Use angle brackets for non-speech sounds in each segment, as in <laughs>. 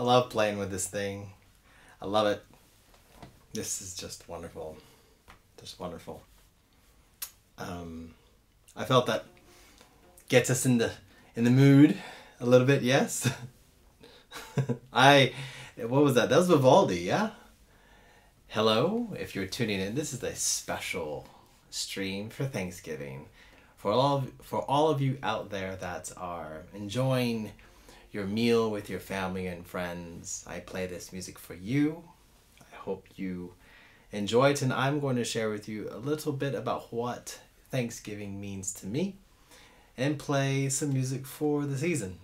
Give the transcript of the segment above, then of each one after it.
I love playing with this thing. I love it. This is just wonderful. Just wonderful. Um, I felt that gets us in the in the mood a little bit. Yes. <laughs> I what was that? That was Vivaldi. Yeah. Hello, if you're tuning in, this is a special stream for Thanksgiving. For all of, for all of you out there that are enjoying your meal with your family and friends, I play this music for you. I hope you enjoy it, and I'm going to share with you a little bit about what Thanksgiving means to me and play some music for the season.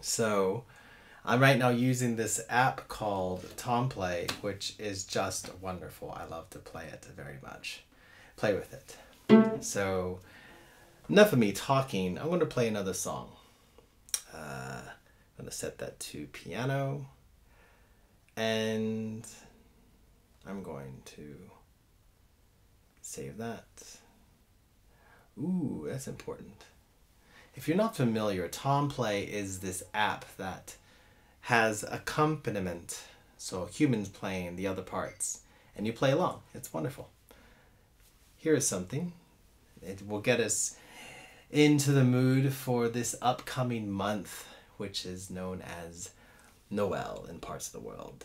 So, I'm right now using this app called Tomplay, which is just wonderful. I love to play it very much. Play with it. So, enough of me talking. I'm going to play another song. I'm going to set that to piano. And I'm going to save that. Ooh, that's important. If you're not familiar, Tomplay is this app that has accompaniment, so humans playing the other parts, and you play along. It's wonderful. Here is something. It will get us into the mood for this upcoming month, which is known as Noel in parts of the world.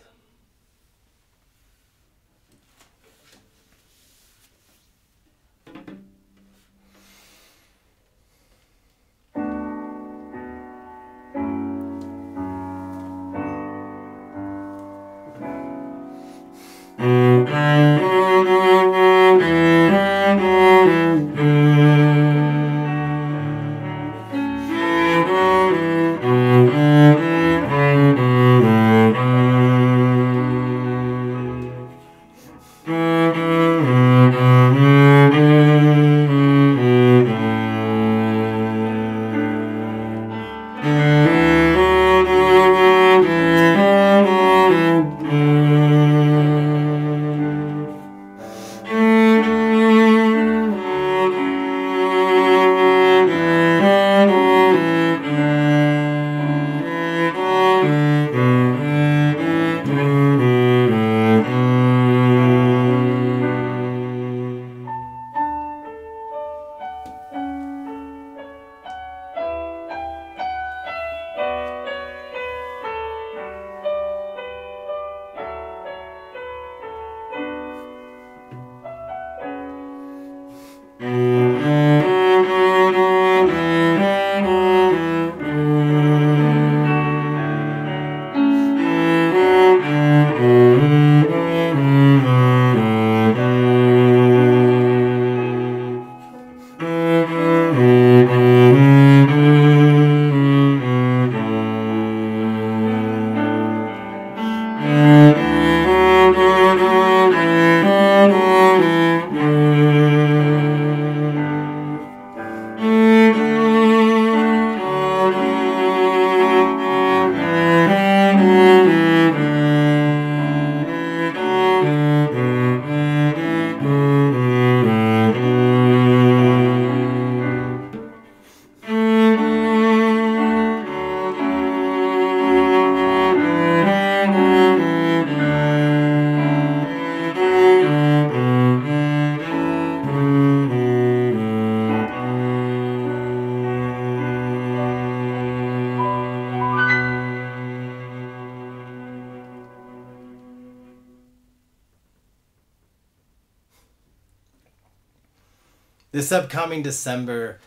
Upcoming December,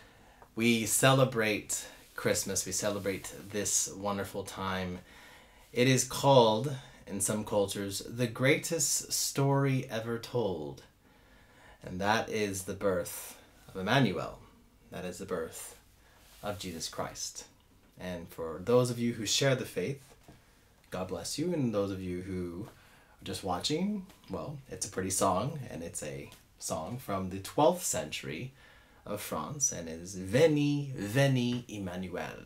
we celebrate Christmas. We celebrate this wonderful time. It is called, in some cultures, the greatest story ever told. And that is the birth of Emmanuel. That is the birth of Jesus Christ. And for those of you who share the faith, God bless you. And those of you who are just watching, well, it's a pretty song, and it's a song from the 12th century of France, and is Veni, Veni, Emmanuel.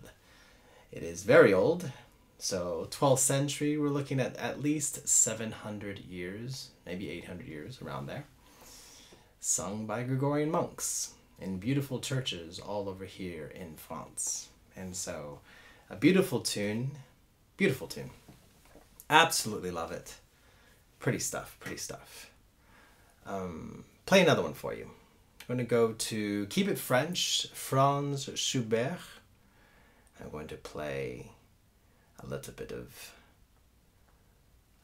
It is very old, so 12th century, we're looking at at least 700 years, maybe 800 years, around there. Sung by Gregorian monks in beautiful churches all over here in France. And so, a beautiful tune, beautiful tune. Absolutely love it. Pretty stuff, pretty stuff. Um, play another one for you. I'm going to go to Keep It French, Franz Schubert. I'm going to play a little bit of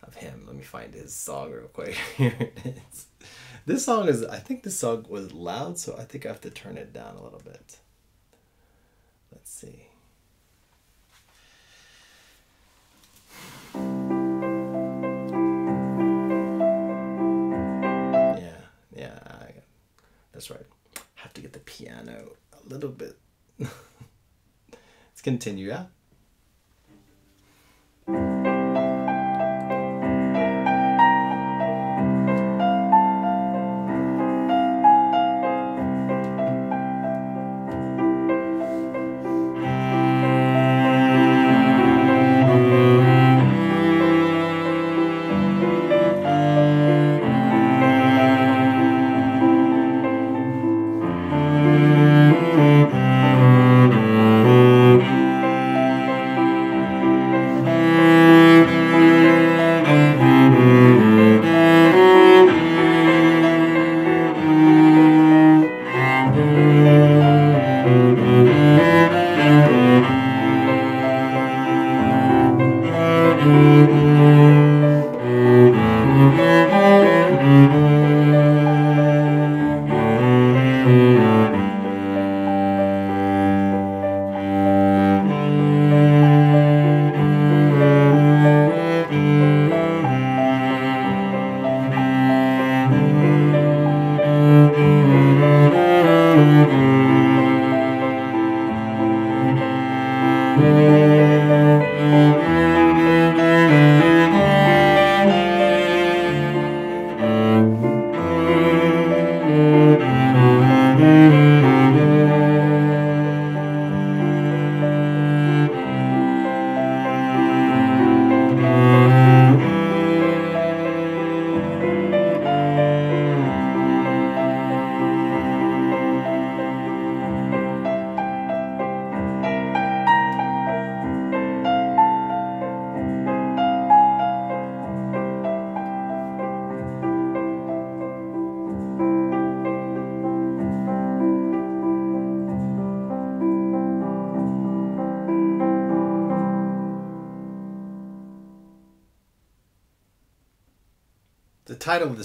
of him. Let me find his song real quick. Here it is. This song is I think this song was loud, so I think I have to turn it down a little bit. Let's see. That's right. Have to get the piano a little bit. <laughs> Let's continue, yeah?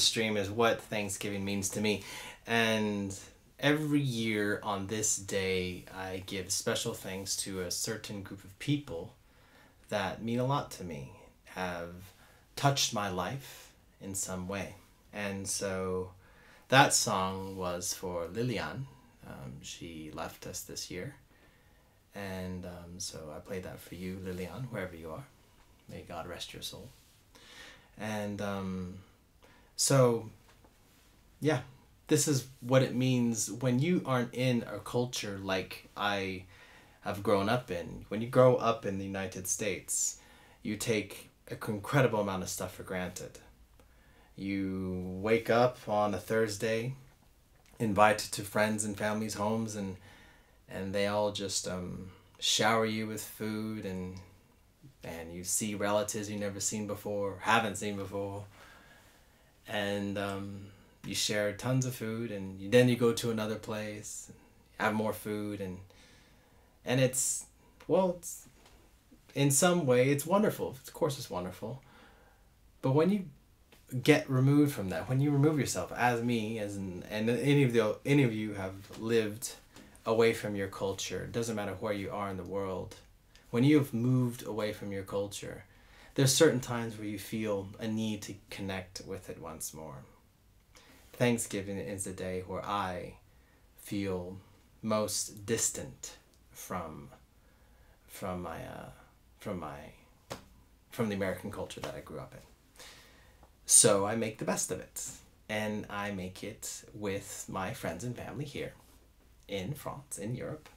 The stream is what Thanksgiving means to me. And every year on this day, I give special thanks to a certain group of people that mean a lot to me, have touched my life in some way. And so that song was for Lillian. Um, she left us this year. And um, so I played that for you, Lillian, wherever you are. May God rest your soul. And um, so, yeah, this is what it means when you aren't in a culture like I have grown up in. When you grow up in the United States, you take an incredible amount of stuff for granted. You wake up on a Thursday, invited to friends and families' homes, and and they all just um, shower you with food and and you see relatives you never seen before, haven't seen before and um, you share tons of food and then you go to another place have more food and and it's well it's, in some way it's wonderful. Of course it's wonderful. But when you get removed from that, when you remove yourself, as me, as in, and any of the any of you have lived away from your culture, it doesn't matter where you are in the world, when you have moved away from your culture, there's certain times where you feel a need to connect with it once more. Thanksgiving is the day where I feel most distant from from my uh, from my from the American culture that I grew up in. So I make the best of it. And I make it with my friends and family here in France, in Europe.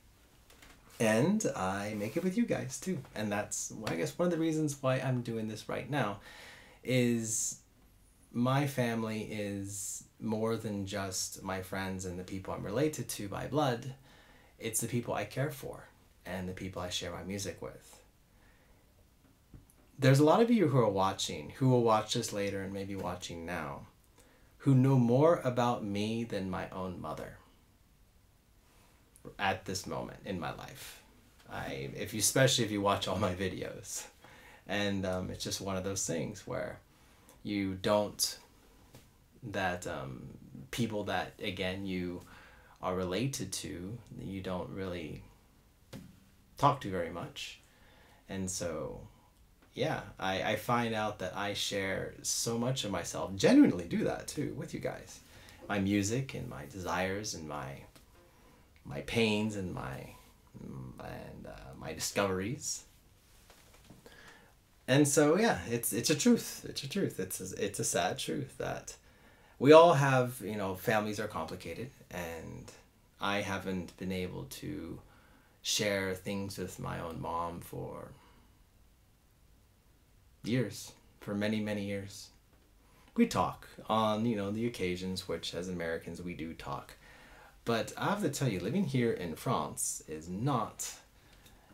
And I make it with you guys too. And that's, I guess, one of the reasons why I'm doing this right now is my family is more than just my friends and the people I'm related to by blood. It's the people I care for and the people I share my music with there's a lot of you who are watching, who will watch this later and maybe watching now, who know more about me than my own mother at this moment in my life. I, if you, especially if you watch all my videos, and um, it's just one of those things where you don't that um, people that again you are related to you don't really talk to very much and so yeah, I, I find out that I share so much of myself, genuinely do that too with you guys. My music and my desires and my my pains and my and uh, my discoveries. And so yeah, it's it's a truth. It's a truth. It's a, it's a sad truth that we all have, you know, families are complicated and I haven't been able to share things with my own mom for years, for many, many years. We talk on, you know, the occasions which as Americans we do talk. But I have to tell you, living here in France is not,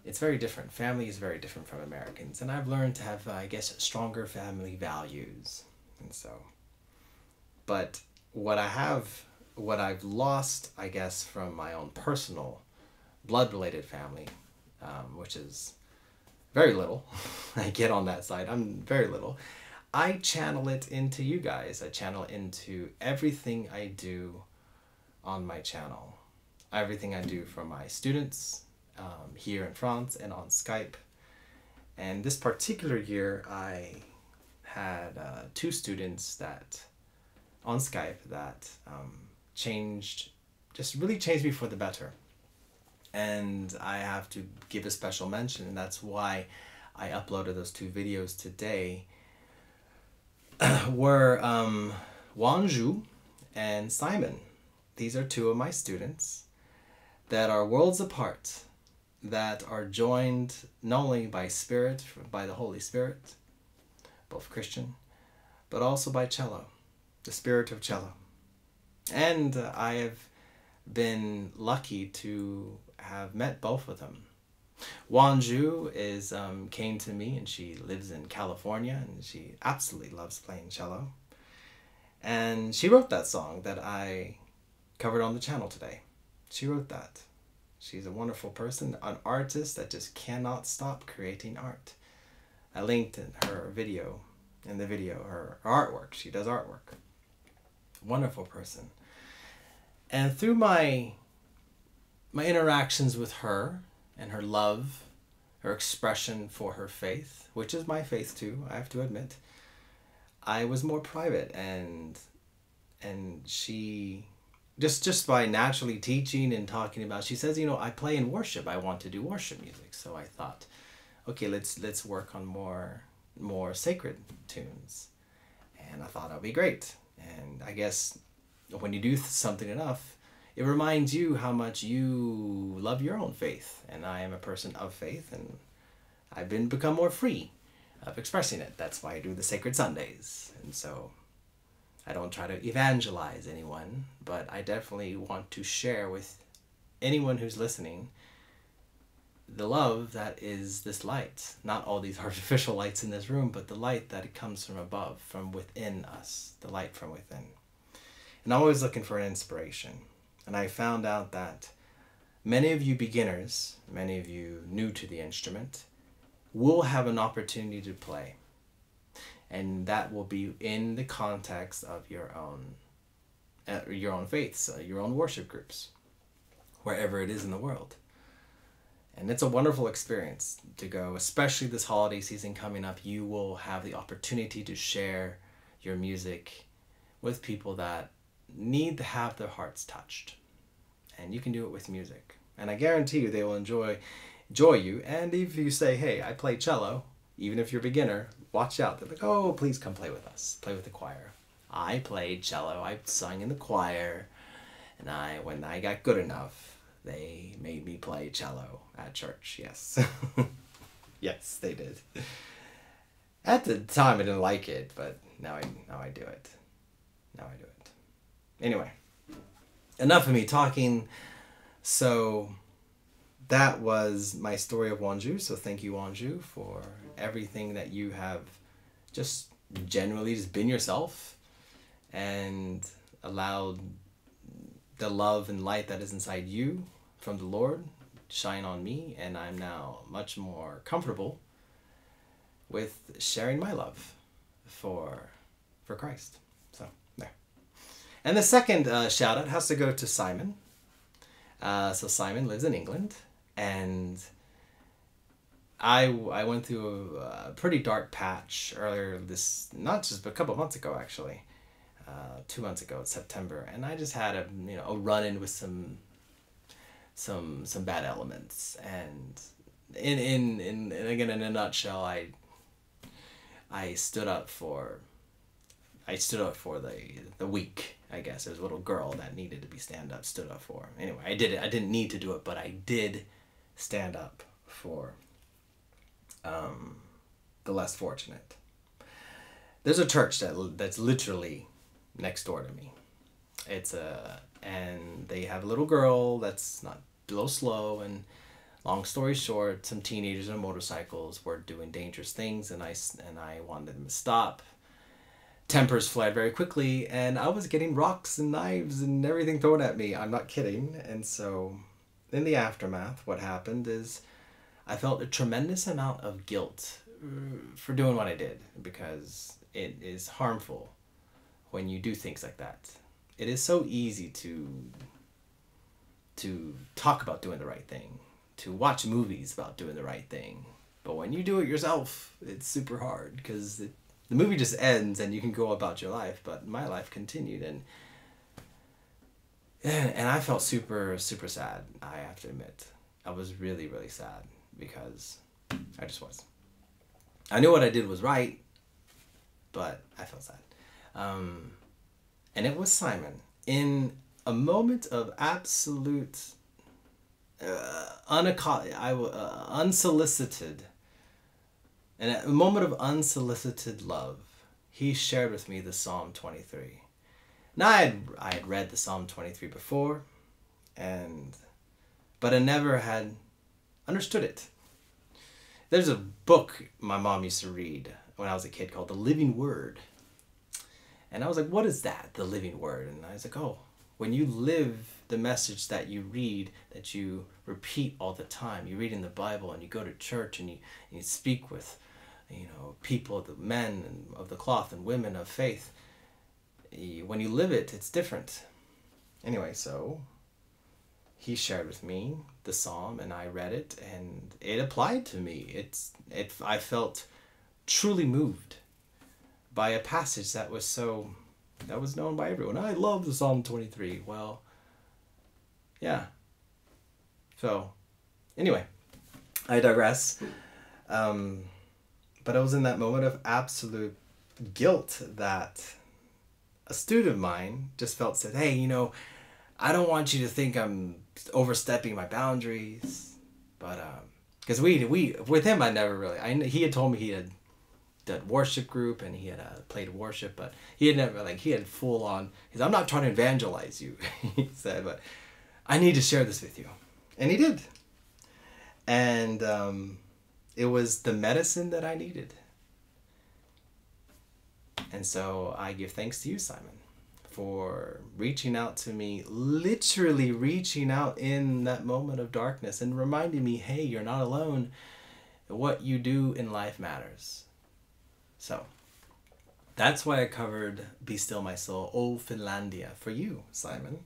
it's very different. Family is very different from Americans. And I've learned to have, I guess, stronger family values. And so, but what I have, what I've lost, I guess, from my own personal blood related family, um, which is very little. <laughs> I get on that side. I'm very little. I channel it into you guys. I channel it into everything I do on my channel. Everything I do for my students um, here in France and on Skype. And this particular year, I had uh, two students that on Skype that um, changed, just really changed me for the better and I have to give a special mention, and that's why I uploaded those two videos today. <clears throat> were um, Wanju and Simon. These are two of my students that are worlds apart, that are joined not only by Spirit, by the Holy Spirit, both Christian, but also by cello, the spirit of cello. And I have been lucky to have met both of them. Wanju is um, came to me and she lives in California and she absolutely loves playing cello. And she wrote that song that I covered on the channel today. She wrote that. She's a wonderful person, an artist that just cannot stop creating art. I linked in her video, in the video, her, artwork. She does artwork. Wonderful person. And through my my interactions with her and her love, her expression for her faith, which is my faith too, I have to admit, I was more private and and she just just by naturally teaching and talking about she says, you know, I play in worship. I want to do worship music. So I thought, okay, let's let's work on more more sacred tunes. And I thought that'd be great. And I guess when you do something enough, it reminds you how much you love your own faith. And I am a person of faith, and I've been become more free of expressing it. That's why I do the Sacred Sundays. And so I don't try to evangelize anyone, but I definitely want to share with anyone who's listening the love that is this light. Not all these <laughs> artificial lights in this room, but the light that comes from above, from within us, the light from within. And I'm always looking for an inspiration and I found out that many of you beginners, many of you new to the instrument, will have an opportunity to play. And that will be in the context of your own uh, your own faiths, uh, your own worship groups, wherever it is in the world. And it's a wonderful experience to go, especially this holiday season coming up. You will have the opportunity to share your music with people that need to have their hearts touched. And you can do it with music. And I guarantee you they will enjoy enjoy you. And if you say, hey, I play cello, even if you're a beginner, watch out. They're like, oh, please come play with us. Play with the choir. I played cello. I sung in the choir. And I when I got good enough, they made me play cello at church. Yes. <laughs> yes, they did. At the time I didn't like it, but now I now I do it. Now I do it. Anyway, enough of me talking. So that was my story of Wanju. So thank you, Wanju, for everything that you have just generally just been yourself and allowed the love and light that is inside you from the Lord shine on me, and I'm now much more comfortable with sharing my love for for Christ. So there. And the second uh, shout out has to go to Simon. Uh, so Simon lives in England, and I I went through a, pretty dark patch earlier this not just a couple months ago actually uh, two months ago, September, and I just had a you know a run in with some some some bad elements, and in in in and again in a nutshell, I I stood up for I stood up for the the weak. I guess as a little girl that needed to be stand up, stood up for. Anyway, I did it. I didn't need to do it, but I did stand up for um, the less fortunate. There's a church that that's literally next door to me. It's a and they have a little girl that's not a little slow and long story short, some teenagers on motorcycles were doing dangerous things and I and I wanted them to stop. Tempers fled very quickly and I was getting rocks and knives and everything thrown at me. I'm not kidding. And so in the aftermath what happened is I felt a tremendous amount of guilt uh, for doing what I did because it is harmful when you do things like that. It is so easy to to talk about doing the right thing, to watch movies about doing the right thing. But when you do it yourself, it's super hard because the movie just ends and you can go about your life, but my life continued and and I felt super super sad, I have to admit. I was really really sad because I just was. I knew what I did was right, but I felt sad. Um, and it was Simon in a moment of absolute uh, unac- I, uh, unsolicited and a moment of unsolicited love he shared with me the psalm 23 now i had, I had read the psalm 23 before and but i never had understood it there's a book my mom used to read when i was a kid called the living word and I was like, what is that, the living word? And I was like, oh, when you live the message that you read, that you repeat all the time, you read in the Bible and you go to church and you, and you speak with, you know, people, the men of the cloth and women of faith, when you live it, it's different. Anyway, so he shared with me the psalm and I read it and it applied to me. It's it I felt truly moved by a passage that was so that was known by everyone. I love the Psalm 23. Well, yeah. So, anyway, I digress. Um, but I was in that moment of absolute guilt that a student of mine just felt said, "Hey, you know, I don't want you to think I'm overstepping my boundaries, but um, because we we with him I never really I he had told me he had that worship group and he had uh, played worship, but he had never like he had full on. He's I'm not trying to evangelize you, <laughs> he said, but I need to share this with you, and he did. And um, it was the medicine that I needed. And so I give thanks to you, Simon, for reaching out to me, literally reaching out in that moment of darkness and reminding me, hey, you're not alone. What you do in life matters. So, That's why I covered Be Still My Soul, Oh Finlandia, for you, Simon.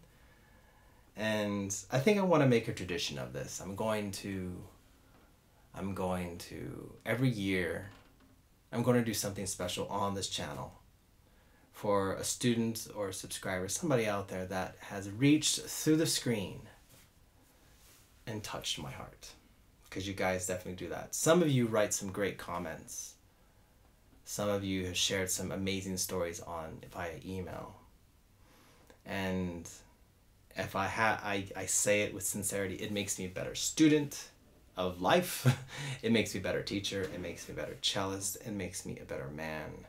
And I think I want to make a tradition of this. I'm going to, I'm going to, every year, I'm going to do something special on this channel for a student or a subscriber, somebody out there that has reached through the screen and touched my heart. Because you guys definitely do that. Some of you write some great comments. Some of you have shared some amazing stories on via email. And if I ha I, I say it with sincerity, it makes me a better student of life. <laughs> it makes me a better teacher. It makes me a better cellist. It makes me a better man.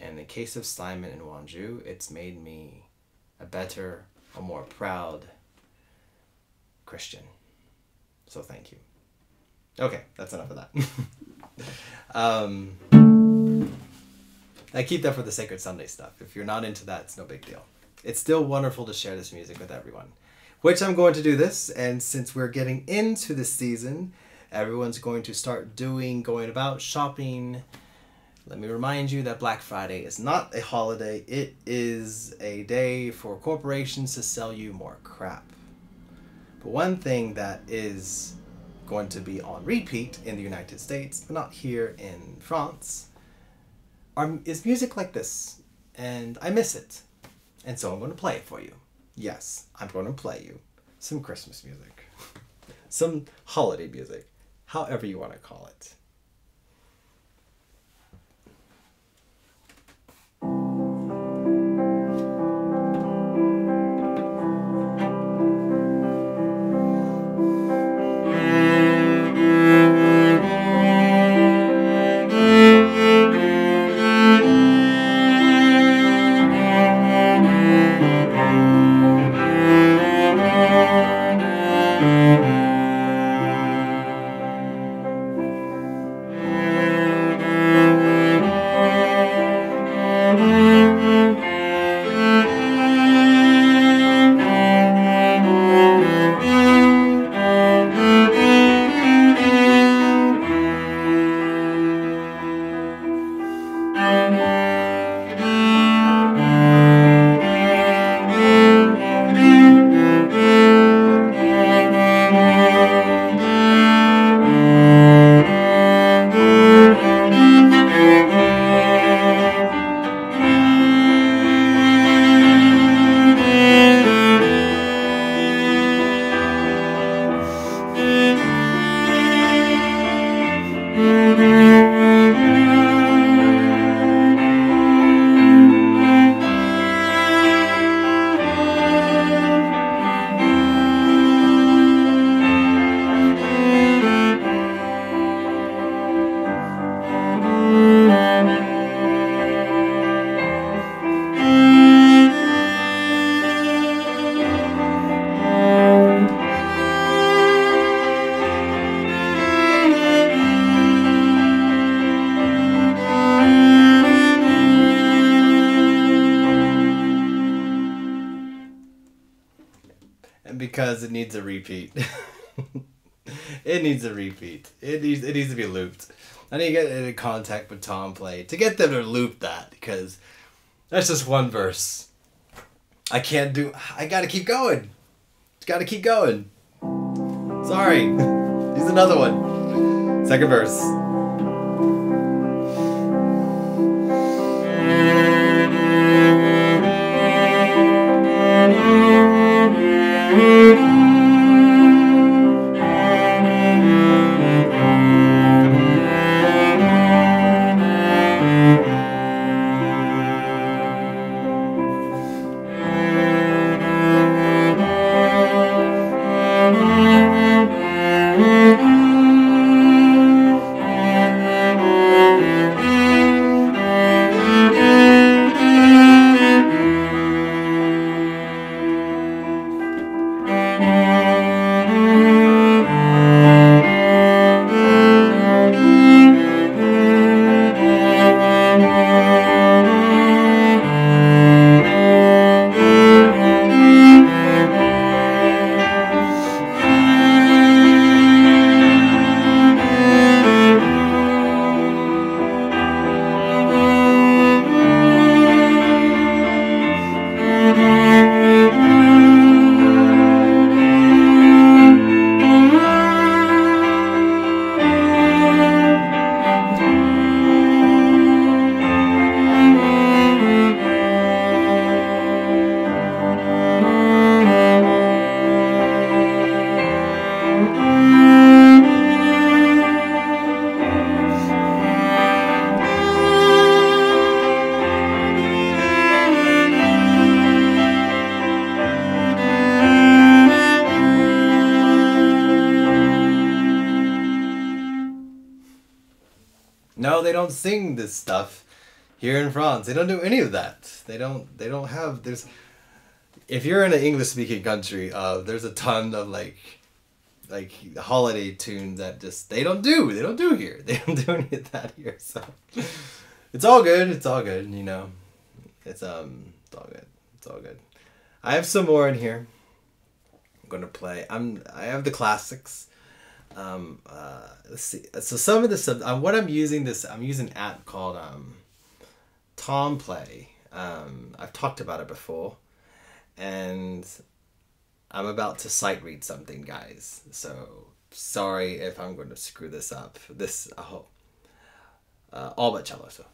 And in the case of Simon and Wanju, it's made me a better, a more proud Christian. So thank you. Okay, that's enough of that. <laughs> um, I keep that for the Sacred Sunday stuff. If you're not into that, it's no big deal it's still wonderful to share this music with everyone. Which I'm going to do this, and since we're getting into the season, everyone's going to start doing, going about shopping. Let me remind you that Black Friday is not a holiday, it is a day for corporations to sell you more crap. But one thing that is going to be on repeat in the United States, but not here in France, are, is music like this. And I miss it. And so I'm going to play it for you. Yes, I'm going to play you some Christmas music, <laughs> some holiday music, however you want to call it. Needs a repeat. <laughs> it needs a repeat. It needs it needs to be looped. I need to get in contact with Tomplay to get them to loop that because that's just one verse. I can't do. I gotta keep going. Gotta keep going. Sorry. <laughs> Here's another one. Second verse. This stuff here in France. They don't do any of that. They don't. They don't have. There's. If you're in an English speaking country, uh, there's a ton of like, like holiday tunes that just they don't do. They don't do here. <laughs> They don't do any of that here. So, it's all good. It's all good. You know, it's um, it's all good. It's all good. I have some more in here. I'm gonna play. I'm. I have the classics. Um, uh, let's see. So some of the stuff. Uh, what I'm using this. I'm using an app called um, Tomplay. Um, I've talked about it before, and I'm about to sight read something, guys. So sorry if I'm going to screw this up. This I hope. Uh, all but cello. So.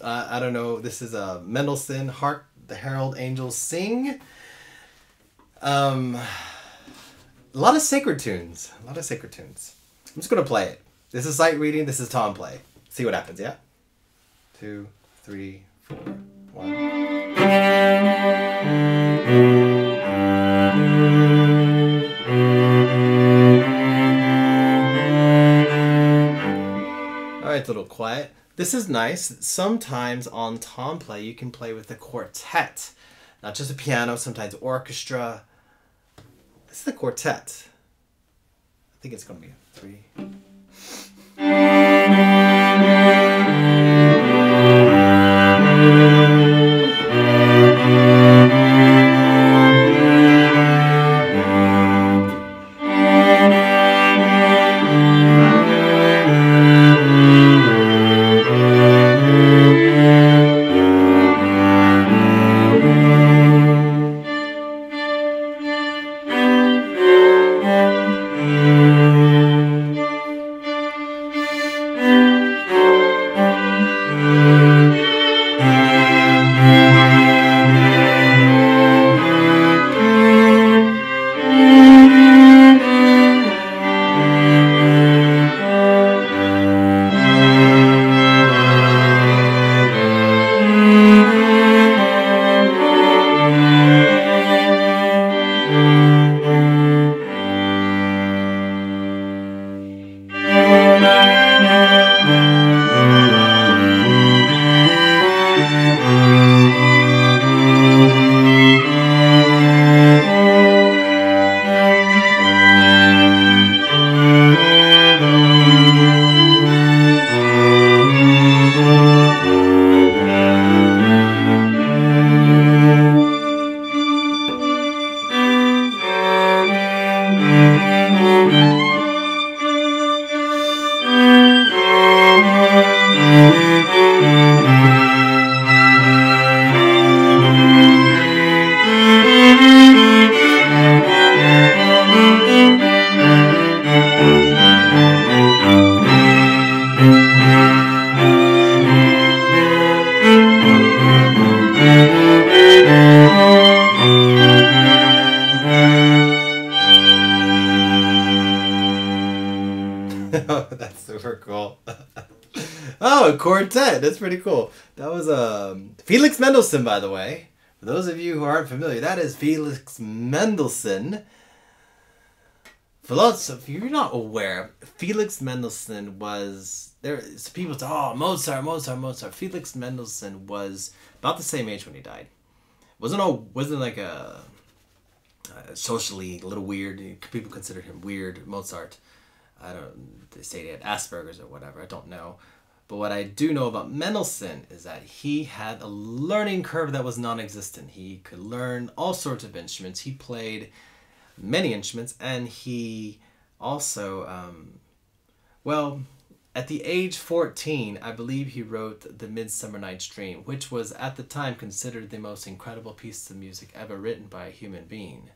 Uh, <laughs> I don't know. This is a Mendelssohn Hark the Herald Angels Sing. Um, a lot of sacred tunes. A lot of sacred tunes. I'm just gonna play it. This is sight reading. This is Tomplay. See what happens. Yeah. Two, three, four, one. A little quiet. This is nice. Sometimes on Tomplay, you can play with a quartet, not just a piano. Sometimes orchestra. This is the quartet. I think it's going to be a three. <laughs> a quartet. That's pretty cool. That was um, Felix Mendelssohn, by the way. For those of you who aren't familiar, that is Felix Mendelssohn. For lots of you, you're not aware, Felix Mendelssohn was there. People say, "Oh, Mozart, Mozart, Mozart." Felix Mendelssohn was about the same age when he died. wasn't all wasn't like a, a socially a little weird. People considered him weird. Mozart. I don't. They say he had Asperger's or whatever. I don't know. But what I do know about Mendelssohn is that he had a learning curve that was non-existent. He could learn all sorts of instruments. He played many instruments, and he also, um, well, at the age 14, I believe he wrote The Midsummer Night's Dream, which was at the time considered the most incredible piece of music ever written by a human being.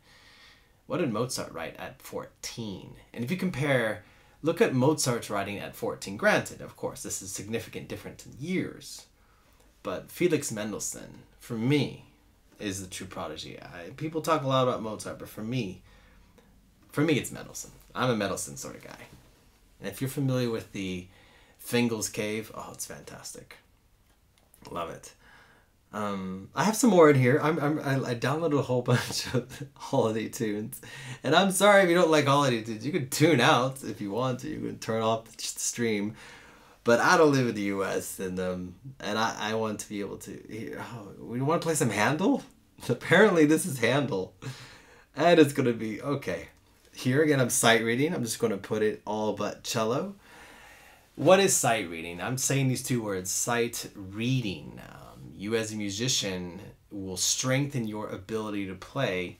What did Mozart write at 14? And if you compare, look at Mozart's writing at 14. Granted, of course, this is significant difference in years. But Felix Mendelssohn, for me, is the true prodigy. I, people talk a lot about Mozart, but for me, for me, it's Mendelssohn. I'm a Mendelssohn sort of guy. And if you're familiar with the Fingal's Cave, oh, it's fantastic. Love it. Um, I have some more in here. I'm, I'm I, downloaded a whole <laughs> bunch of holiday tunes, and I'm sorry if you don't like holiday tunes. You can tune out if you want to. You can turn off the stream, but I don't live in the U.S. and um and I, I want to be able to. Oh, we want to play some Handel. <laughs> Apparently, this is Handel, and it's gonna be okay. Here again, I'm sight reading. I'm just gonna put it all but cello. What is sight reading? I'm saying these two words: sight reading. Um, you as a musician will strengthen your ability to play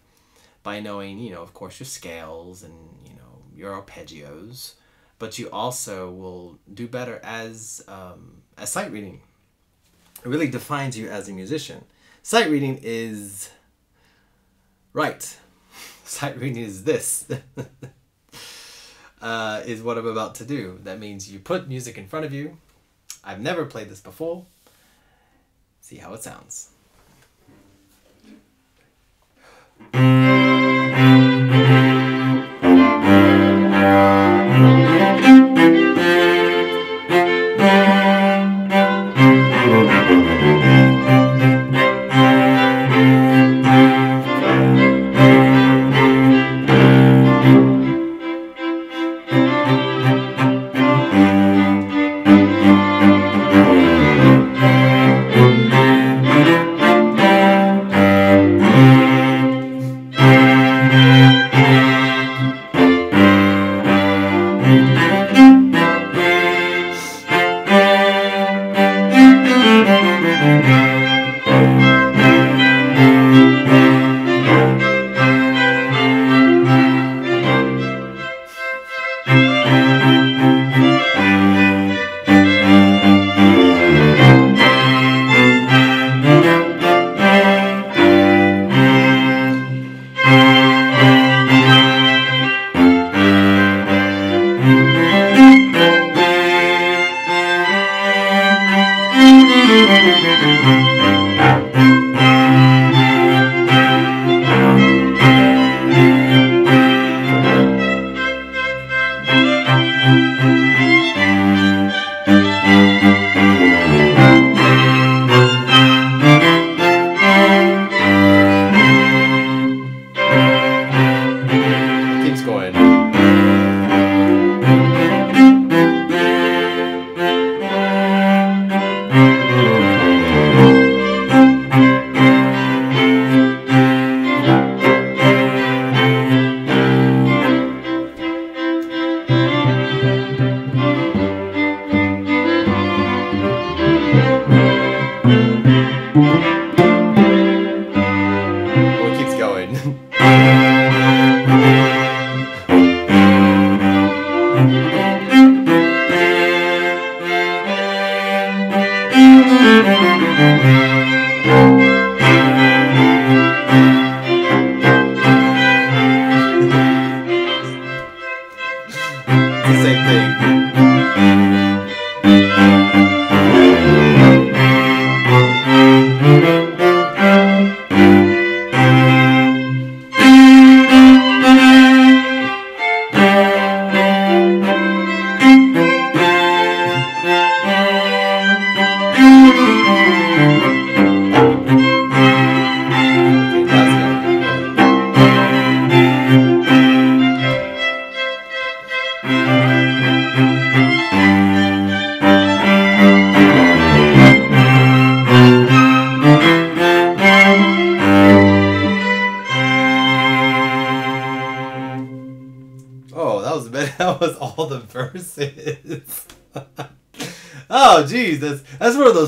by knowing, you know, of course, your scales and you know your arpeggios but you also will do better as um, as sight reading. It really defines you as a musician. Sight reading is right. <laughs> Sight reading is this. <laughs> uh, is what I'm about to do. That means you put music in front of you. I've never played this before. See how it sounds.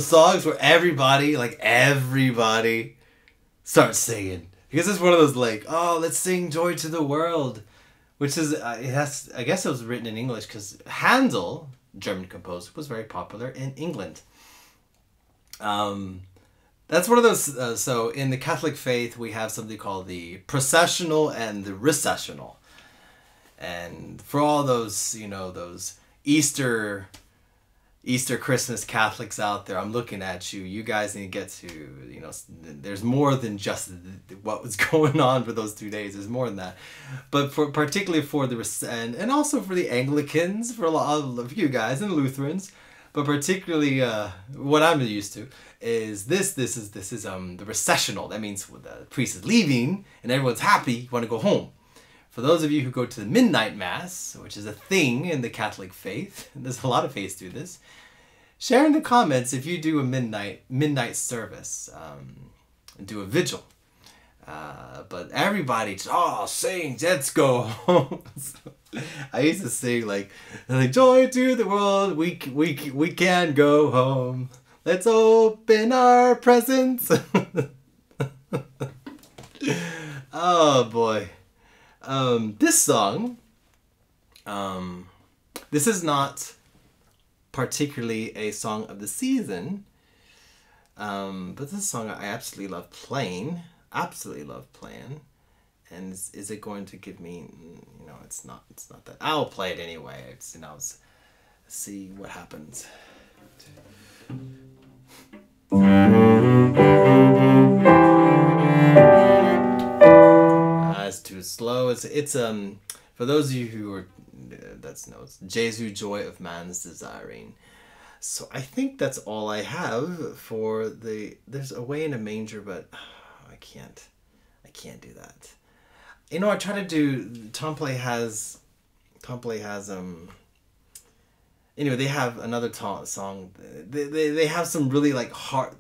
Those songs where everybody, like everybody, starts singing because it's one of those like, oh, let's sing "Joy to the World," which is uh, it has. I guess it was written in English because Handel, German composer, was very popular in England. Um, that's one of those. Uh, so in the Catholic faith, we have something called the processional and the recessional and for all those you know those easter easter christmas catholics out there i'm looking at you you guys need to get to you know there's more than just what was <laughs> going on for those two days there's more than that but for particularly for the and, and also for the anglicans for a lot of you guys and lutherans but particularly uh, what I'm used to is this. This is this is um the recessional. That means the priest is leaving and everyone's happy. You want to go home. For those of you who go to the midnight mass, which is a thing in the Catholic faith, <laughs> there's a lot of faiths do this. Share in the comments if you do a midnight midnight service, um, do a vigil. Uh, but everybody, oh, sing, let's go home. <laughs> I used to sing like, like joy to the world, we we we can go home. Let's open our presents. <laughs> oh boy. Um, this song, um, this is not particularly a song of the season, um, but this is a song I absolutely love playing. Absolutely love playing. And is, is it going to give me? You know, it's not. It's not that. I'll play it anyway. It's you know, see what happens. Too slow. It's it's um for those of you who are that's no it's Jesu joy of man's desiring. So I think that's all I have for the there's a way in a manger, but oh, <sighs> I can't I can't do that. You know I try to do Tomplay has Tomplay has um anyway they have another ta- song they, they, they have some really like hard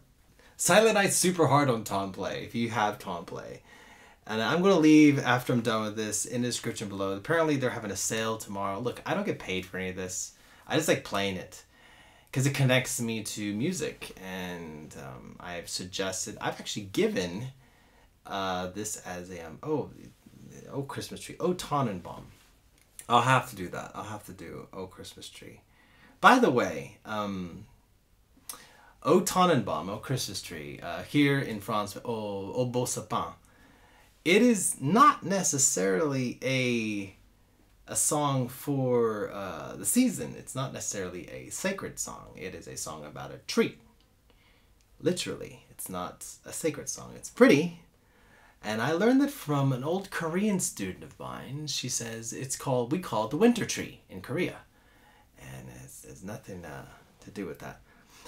Silent Night's super hard on Tomplay if you have Tomplay and I'm going to leave after I'm done with this in the description below. Apparently, they're having a sale tomorrow. Look, I don't get paid for any of this. I just like playing it because it connects me to music. And um, I've suggested, I've actually given uh, this as a, um, oh, oh, Christmas tree, oh, Tannenbaum. I'll have to do that. I'll have to do Oh Christmas Tree. By the way, um, Oh Tannenbaum, Oh Christmas Tree, uh, here in France, Oh, oh Beau Sapin it is not necessarily a a song for uh, the season. It's not necessarily a sacred song. It is a song about a tree. Literally, it's not a sacred song. It's pretty. And I learned that from an old Korean student of mine. She says it's called, we call it the winter tree in Korea. And it's, it's nothing uh, to do with that.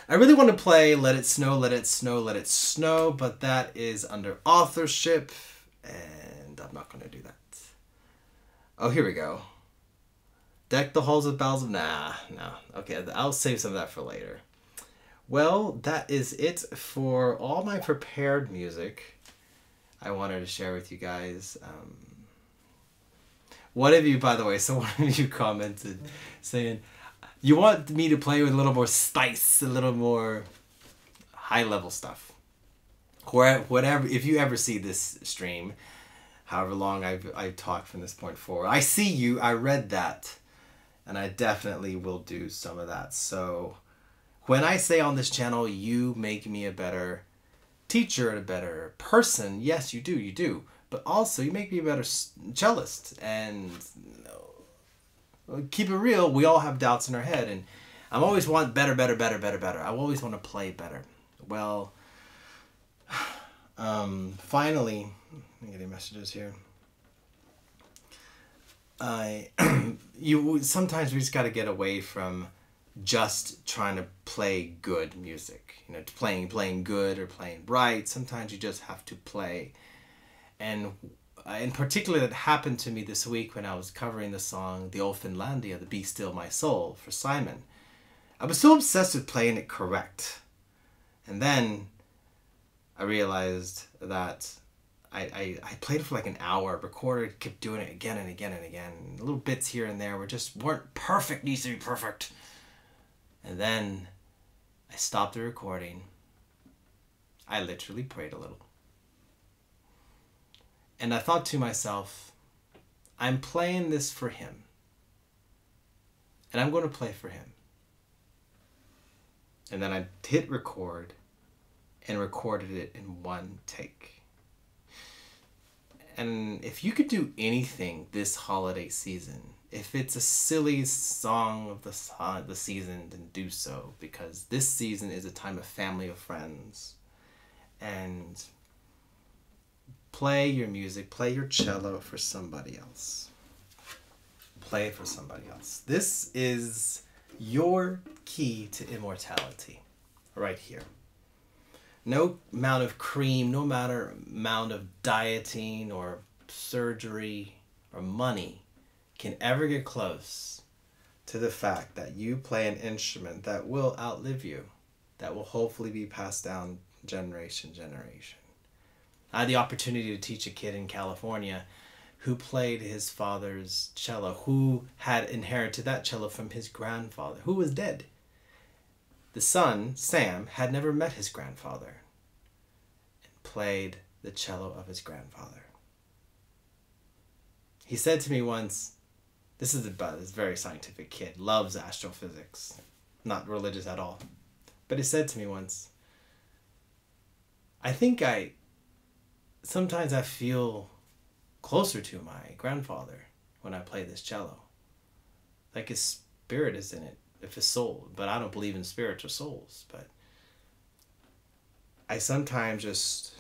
I really want to play Let It Snow, Let It Snow, Let It Snow, but that is under authorship and I'm not going to do that. Oh, here we go. Deck the halls with bells of nah, no. Okay, I'll save some of that for later. Well, that is it for all my prepared music. I wanted to share with you guys. Um, one of you, by the way, <laughs> so one of you commented saying you want me to play with a little more spice, a little more high level stuff whatever if you ever see this stream however long I've, I've talked from this point forward i see you i read that and i definitely will do some of that. So when i say on this channel you make me a better teacher and a better person yes you do you do. But also you make me a better cellist and keep it real we all have doubts in our head and i'm always want better better better better better. I always want to play better. Well um, finally, I'm getting messages here. I <clears throat> you sometimes we just got to get away from just trying to play good music. You know, playing playing good or playing right. Sometimes you just have to play, and uh, in particular, that happened to me this week when I was covering the song "The Old Finlandia," "The Be Still My Soul" for Simon. I was so obsessed with playing it correct, and then I realized that I, I, I played for like an hour, recorded, kept doing it again and again and again. Little bits here and there were just weren't perfect, needs to be perfect. And then I stopped the recording. I literally prayed a little. And I thought to myself, I'm playing this for him. And I'm going to play for him. And then I hit record and recorded it in one take. And if you could do anything this holiday season, if it's a silly song of the uh, the season, then do so because this season is a time of family of friends, and play your music, play your cello for somebody else. Play for somebody else. This is your key to immortality right here. No amount of cream, no matter amount of dieting or surgery or money can ever get close to the fact that you play an instrument that will outlive you, that will hopefully be passed down generation generation. I had the opportunity to teach a kid in California who played his father's cello, who had inherited that cello from his grandfather, who was dead. The son, Sam, had never met his grandfather and played the cello of his grandfather. He said to me once, this is about this very scientific kid, loves astrophysics, not religious at all. But he said to me once, I think I sometimes I feel closer to my grandfather when I play this cello. Like his spirit is in it, if it's soul. But I don't believe in spirits or souls. But I sometimes just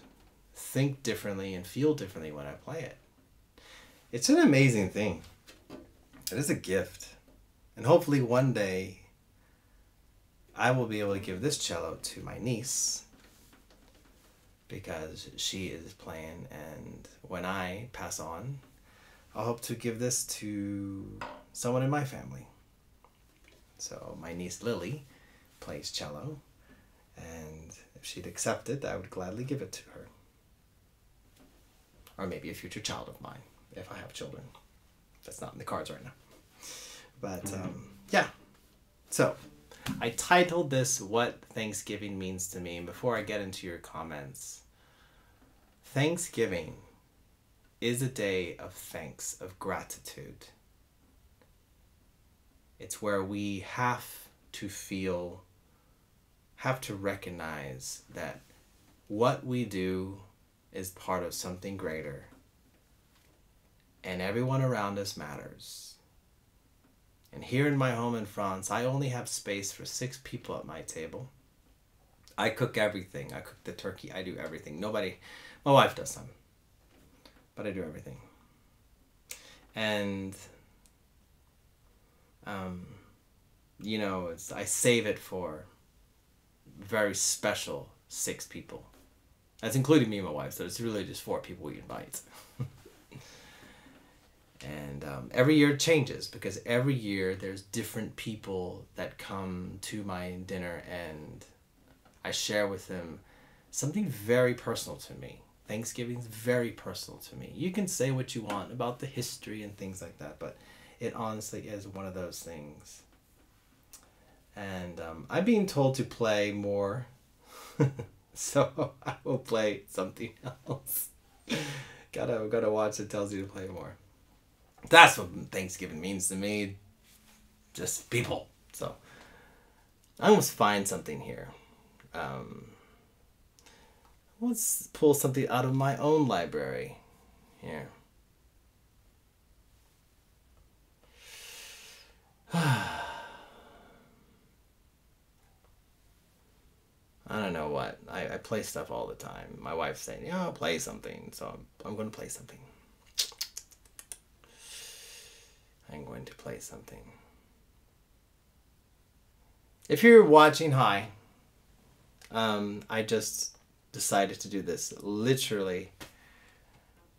think differently and feel differently when I play it. It's an amazing thing. It is a gift. And hopefully one day I will be able to give this cello to my niece because she is playing and when I pass on, I'll hope to give this to someone in my family. So my niece Lily plays cello and if she'd accept it, I would gladly give it to her. Or maybe a future child of mine if I have children. That's not in the cards right now. But um, yeah. So I titled this What Thanksgiving Means to Me. And before I get into your comments, Thanksgiving is a day of thanks, of gratitude. It's where we have to feel, have to recognize that what we do is part of something greater and everyone around us matters. And here in my home in France, I only have space for six people at my table. I cook everything. I cook the turkey. I do everything. Nobody, my wife does some, but I do everything. And, um, you know, I save it for very special six people. That's including me and my wife, so it's really just four people we invite. <laughs> and um, every year changes because every year there's different people that come to my dinner and I share with them something very personal to me. Thanksgiving is very personal to me. You can say what you want about the history and things like that, but it honestly is one of those things. And um, I'm being told to play more, <laughs> so <laughs> I will play something else. <laughs> gotta gotta watch it tells you to play more. That's what Thanksgiving means to me. Just people. So I must find something here. Um, let's pull something out of my own library here. <sighs> I don't know what. I, I play stuff all the time. My wife's saying, yeah, I'll play something. So I'm, I'm going to play something. I'm going to play something. If you're watching, hi. Um, I just decided to do this literally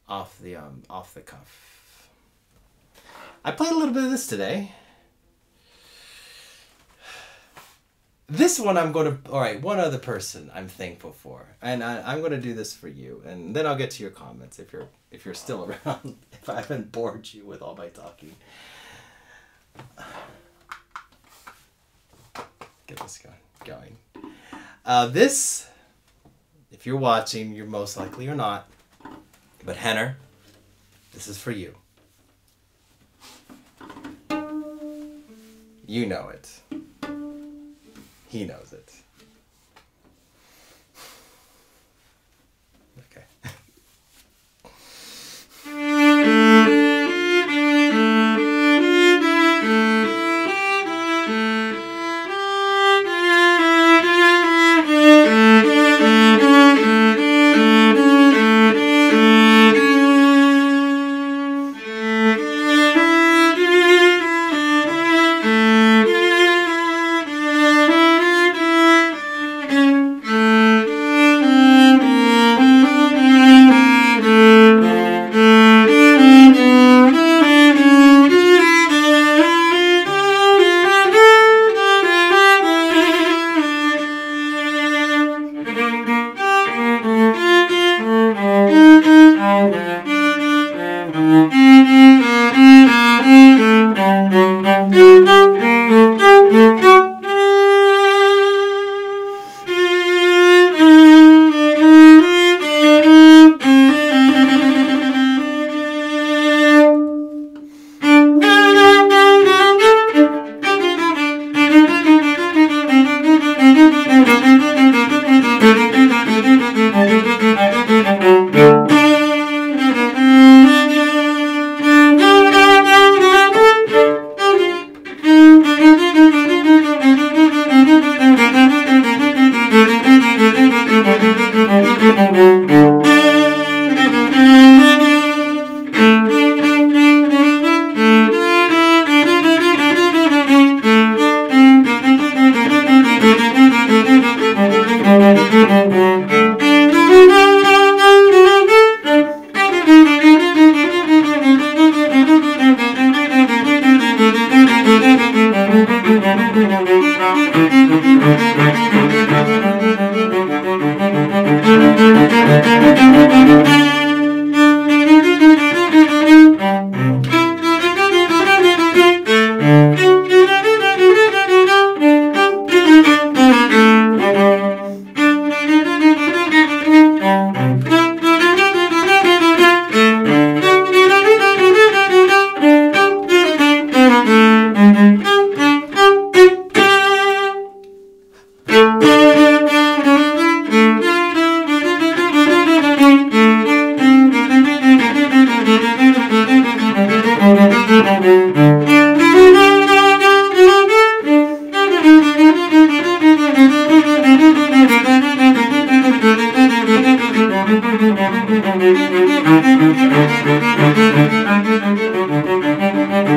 off the um, off the cuff. I played a little bit of this today. This one I'm going to. All right, one other person I'm thankful for, and I, I'm going to do this for you, and then I'll get to your comments if you're if you're still <laughs> around. if I haven't bored you with all my talking. Get this going. Going. Uh, this, if you're watching, you're most likely or not, but Henner, this is for you. You know it. He knows it.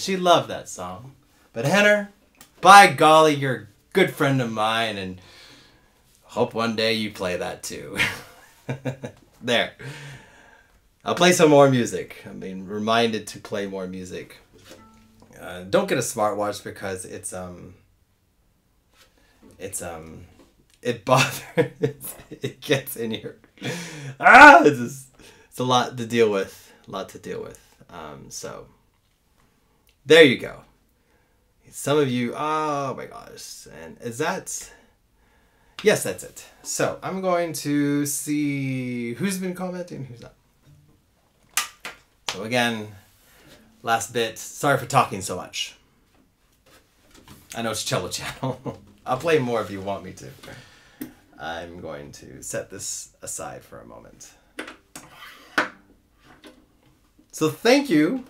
she loved that song. But Heather, by golly, you're a good friend of mine, and hope one day you play that too. <laughs> there. I'll play some more music. I'm being reminded to play more music. Uh, don't get a smartwatch because it's um. It's um, it <laughs> bothers. it gets in your <laughs> ah. It's just, it's a lot to deal with. A lot to deal with. Um, so there you go. Some of you, oh my gosh, and is that? Yes, that's it. So I'm going to see who's been commenting, who's not. So again, last bit. Sorry for talking so much. I know it's cello <laughs> channel. I'll play more if you want me to. I'm going to set this aside for a moment. So thank you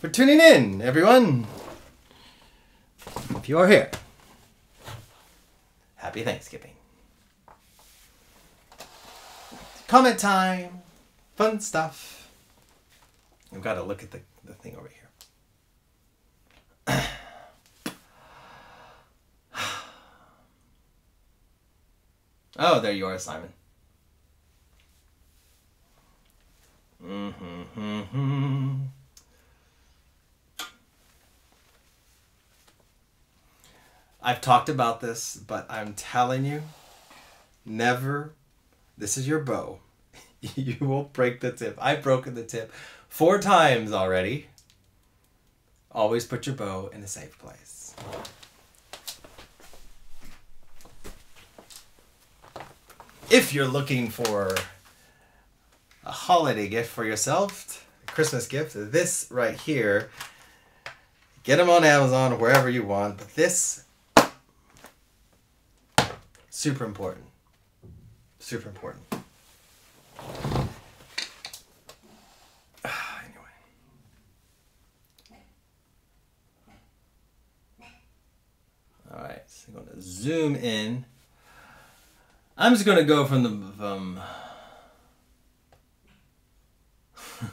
for tuning in, everyone. If you are here, happy Thanksgiving. Comment time, fun stuff. I've got to look at the, the thing over here. <sighs> oh, there you are, Simon. Mm-hmm. I've talked about this, but I'm telling you, never. This is your bow. <laughs> you will break the tip. I've broken the tip four times already. Always put your bow in a safe place. If you're looking for a holiday gift for yourself, Christmas gift, this right here, get them on Amazon, wherever you want, but this Super important. Super important. <sighs> anyway. All right, so I'm going to zoom in. I'm just going to go from the from <sighs>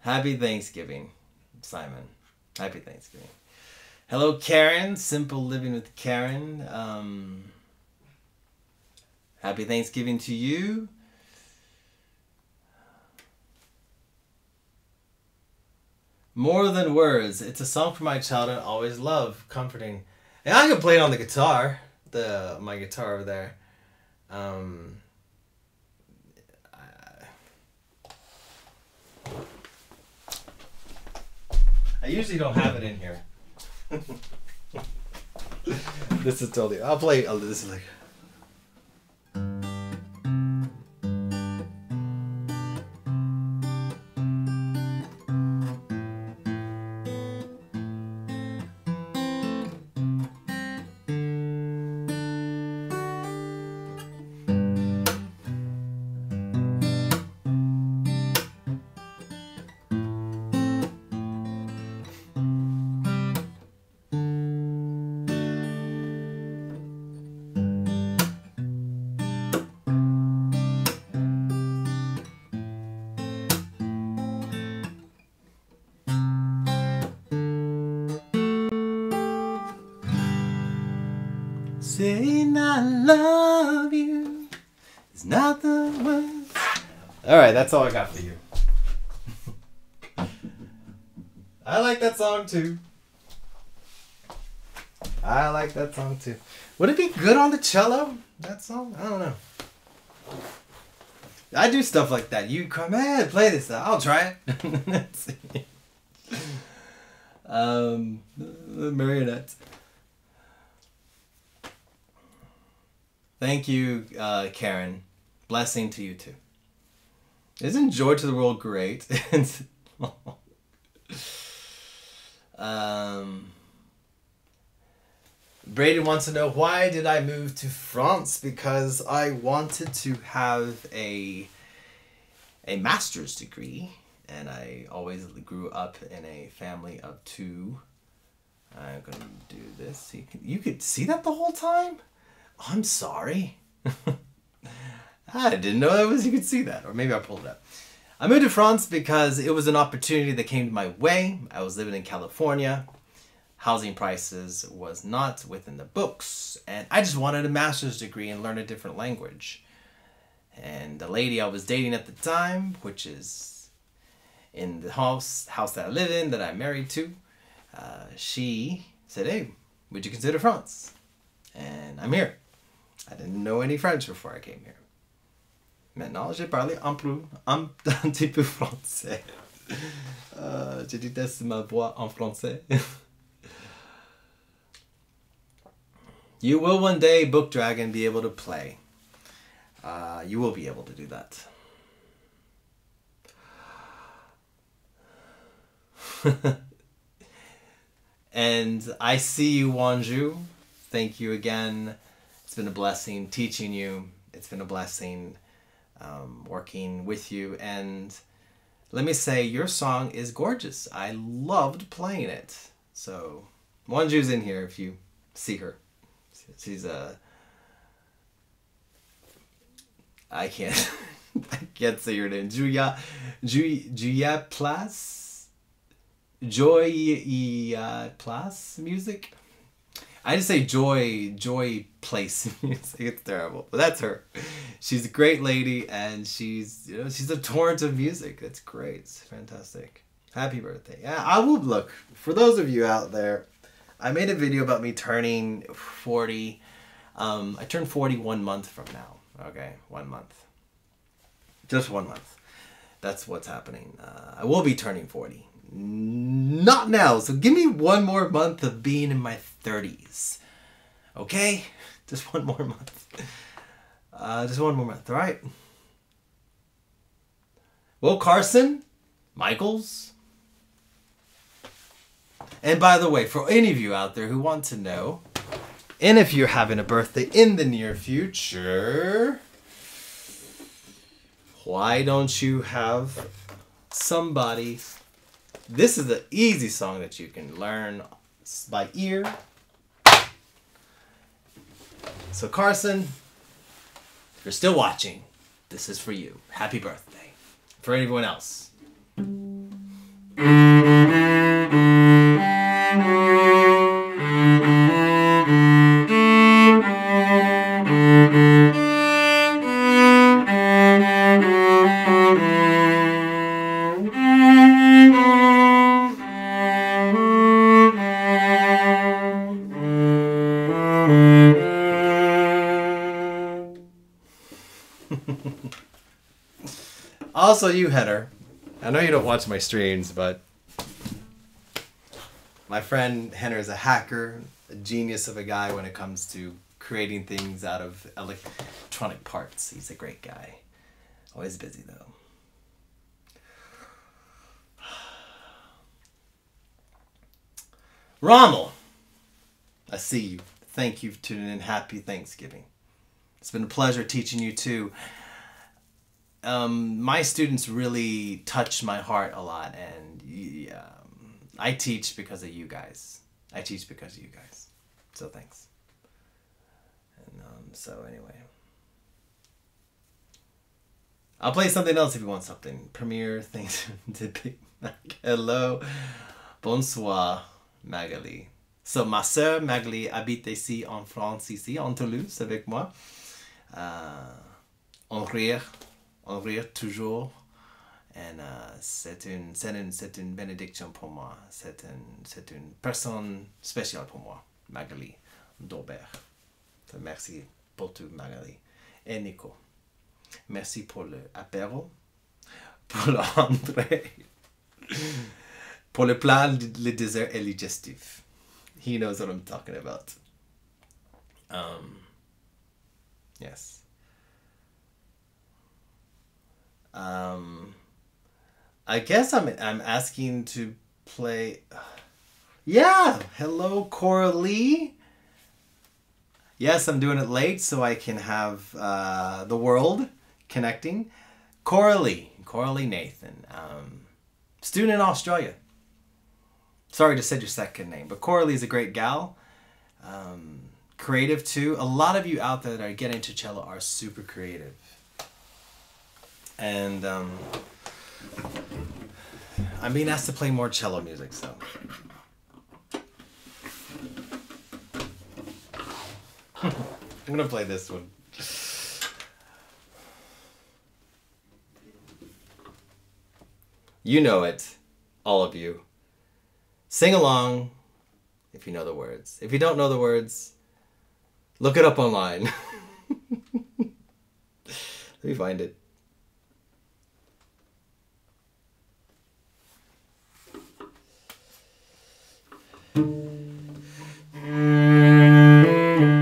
Happy Thanksgiving, Simon. Happy Thanksgiving. Hello, Karen. Simple Living with Karen. Um, happy Thanksgiving to you. More than words. It's a song from my childhood. Always love, comforting. And I can play it on the guitar. The my guitar over there. Um, I usually don't have it in here this is totally. I'll play. This is like. That's all I got for you. I like that song too. I like that song too. Would it be good on the cello? That song? I don't know. I do stuff like that. You come ahead, play this. I'll try it. <laughs> Um, the marionettes. Thank you, uh, Karen. Blessing to you too. Isn't Joy to the World great? <laughs> um, Brady wants to know why did I move to France? Because I wanted to have a a master's degree, and I always grew up in a family of two. I'm gonna do this. You, you could see that the whole time. I'm sorry. <laughs> I didn't know that was you could see that, or maybe I pulled it up. I moved to France because it was an opportunity that came to my way. I was living in California. Housing prices was not within the books, and I just wanted a master's degree and learn a different language. And the lady I was dating at the time, which is in the house house that I live in, that I'm married to, uh, she said, "Hey, would you consider France?" And I'm here. I didn't know any French before I came here. Maintenant, j'ai parlé un peu, un, <laughs> un petit peu français. Euh, je déteste ma voix en français. <laughs> you will one day, Book Dragon, be able to play. Uh, you will be able to do that. <laughs> and I see you, Wanju. Thank you again. It's been a blessing teaching you. It's been a blessing um, working with you. And let me say, your song is gorgeous. I loved playing it. So, Wanju's in here if you see her. She's a. I can't. <laughs> I can't say your name. Julia, Julia, Julia Plas, Joy uh, Plas music. I just say Joy Joy Place. <laughs> It's terrible, but that's her. She's a great lady, and she's you know she's a torrent of music. That's great. It's fantastic. Happy birthday. Yeah, I will look for those of you out there. I made a video about me turning forty. Um, I turned forty one month from now. Okay, one month. Just one month. That's what's happening. Uh, I will be turning 40. Not now. So give me one more month of being in my 30s. Okay? <laughs> Just one more month. Uh, just one more month, all right? Will Carson, Michaels. And by the way, for any of you out there who want to know, and if you're having a birthday in the near future, why don't you have somebody? This is an easy song that you can learn by ear. So, Carson, if you're still watching, this is for you. Happy birthday. For anyone else. Also, you, Henner. I know you don't watch my streams, but my friend Henner is a hacker, a genius of a guy when it comes to creating things out of electronic parts. He's a great guy. Always busy though. Rommel, I see you. Thank you for tuning in. Happy Thanksgiving. It's been a pleasure teaching you too. Um, my students really touch my heart a lot, and um, I teach because of you guys. I teach because of you guys. So thanks. And um, so anyway, I'll play something else if you want something. Premiere things <laughs> to Mac. Hello, bonsoir, Magali. So ma sœur Magali habite ici en France, ici en Toulouse avec moi. Uh, on rire, on rire toujours. And uh, c'est une, une, bénédiction pour moi. C'est une, une personne spéciale pour moi, Magali Daubert. Merci pour tout, Magali. Et Nico. Merci pour le apéro, <laughs> pour l'entrée, <laughs> pour le plat, le dessert et le digestif. He knows what I'm talking about. Um, yes. Um, I guess I'm I'm asking to play. <sighs> Yeah, hello, Coralie. Yes, I'm doing it late so I can have uh, the world connecting. Coralie, Coralie Nathan, um, student in Australia. Sorry to say your second name, but Coralie is a great gal. Um, creative too. A lot of you out there that are getting to cello are super creative. And um, I'm being asked to play more cello music, so. <laughs> I'm gonna play this one. You know it, all of you. Sing along if you know the words. If you don't know the words, look it up online. <laughs> Let me find it. Now that you've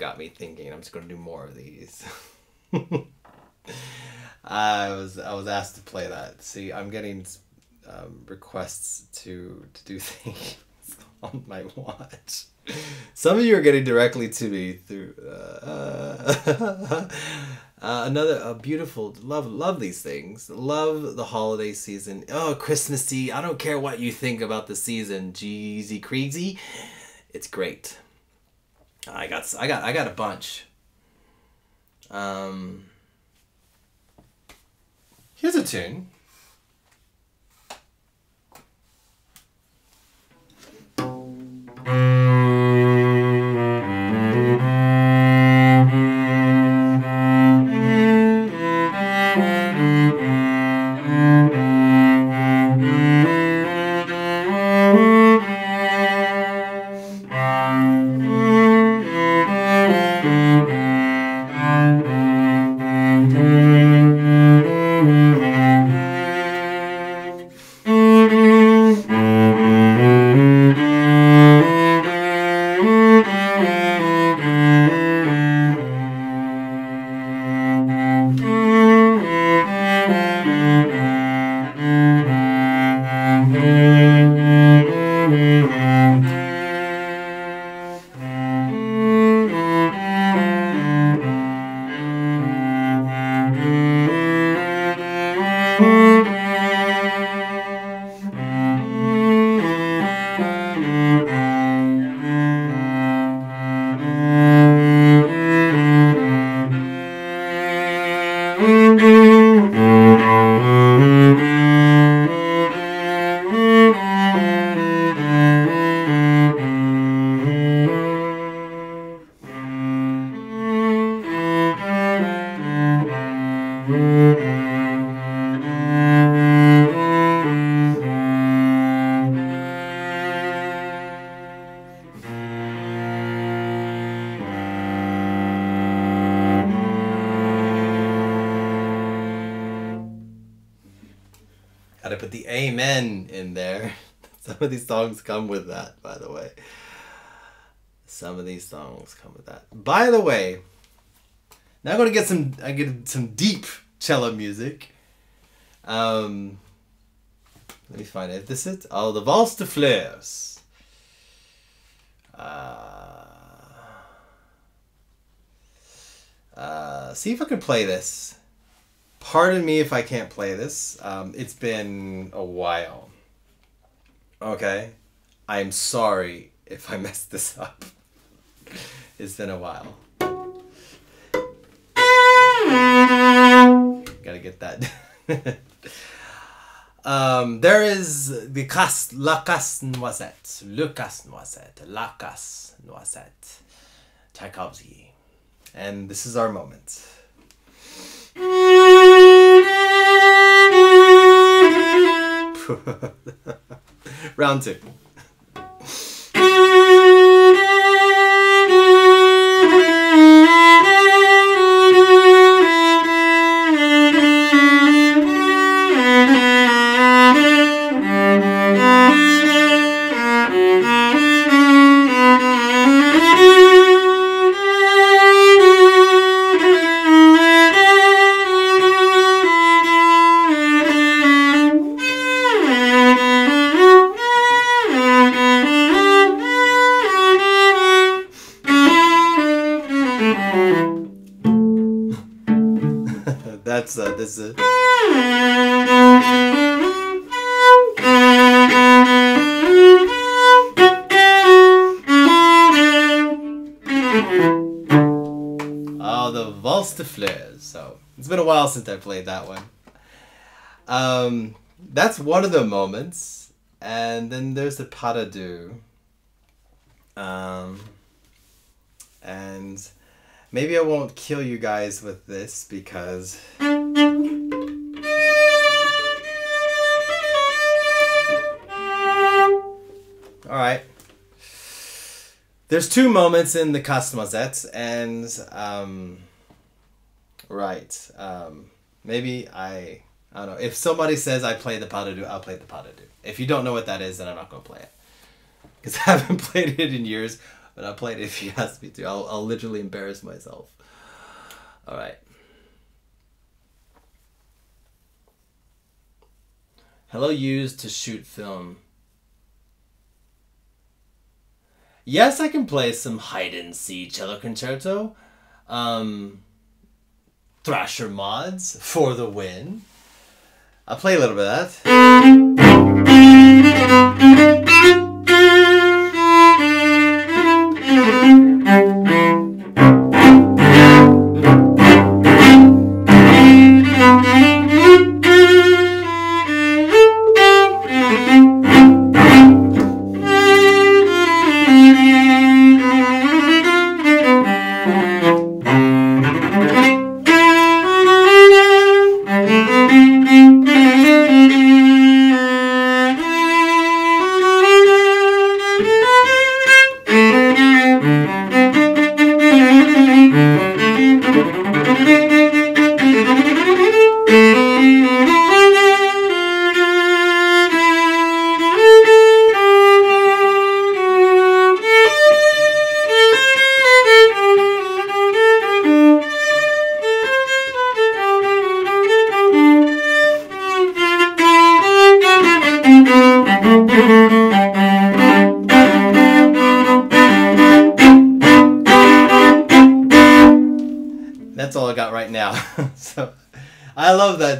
got me thinking, I'm just going to do more of these. <laughs> I was I was asked to play that. See, I'm getting um, requests to to do <laughs> things on my watch. Some of you are getting directly to me through uh, <laughs> uh, another beautiful love love these things. Love the holiday season. Oh, Christmassy. I don't care what you think about the season. Jeezy crazy. It's great. I got I got I got a bunch. Um, here's a tune. These songs come with that, by the way. Some of these songs come with that. By the way, now I'm gonna get some. I get some deep cello music. Um, let me find it. This is oh the Valse de Fleurs. Uh, uh, see if I can play this. Pardon me if I can't play this. Um, it's been a while. Okay, I'm sorry if I <laughs> messed this up. it's been a while. Gotta get that. <laughs> um, there is the casse, la casse noisette, le casse noisette, la casse noisette, Tchaikovsky. And this is our moment. <laughs> Round two. Oh, the Valse de Fleurs. So it's been a while since I played that one. Um, that's one of the moments, and then there's the pas de deux. Um, and maybe I won't kill you guys with this because. All right. There's two moments in the Noisette, and um, right. Um, maybe I I don't know. If somebody says I play the pas de deux, I'll play the pas de deux. If you don't know what that is, then I'm not gonna play it because <laughs> I haven't played it in years. But I'll play it if you ask me to. I'll I'll literally embarrass myself. All right. Hello used to shoot film. Yes, I can play some Haydn C cello concerto. Um, Thrasher mods for the win. I'll play a little bit of That's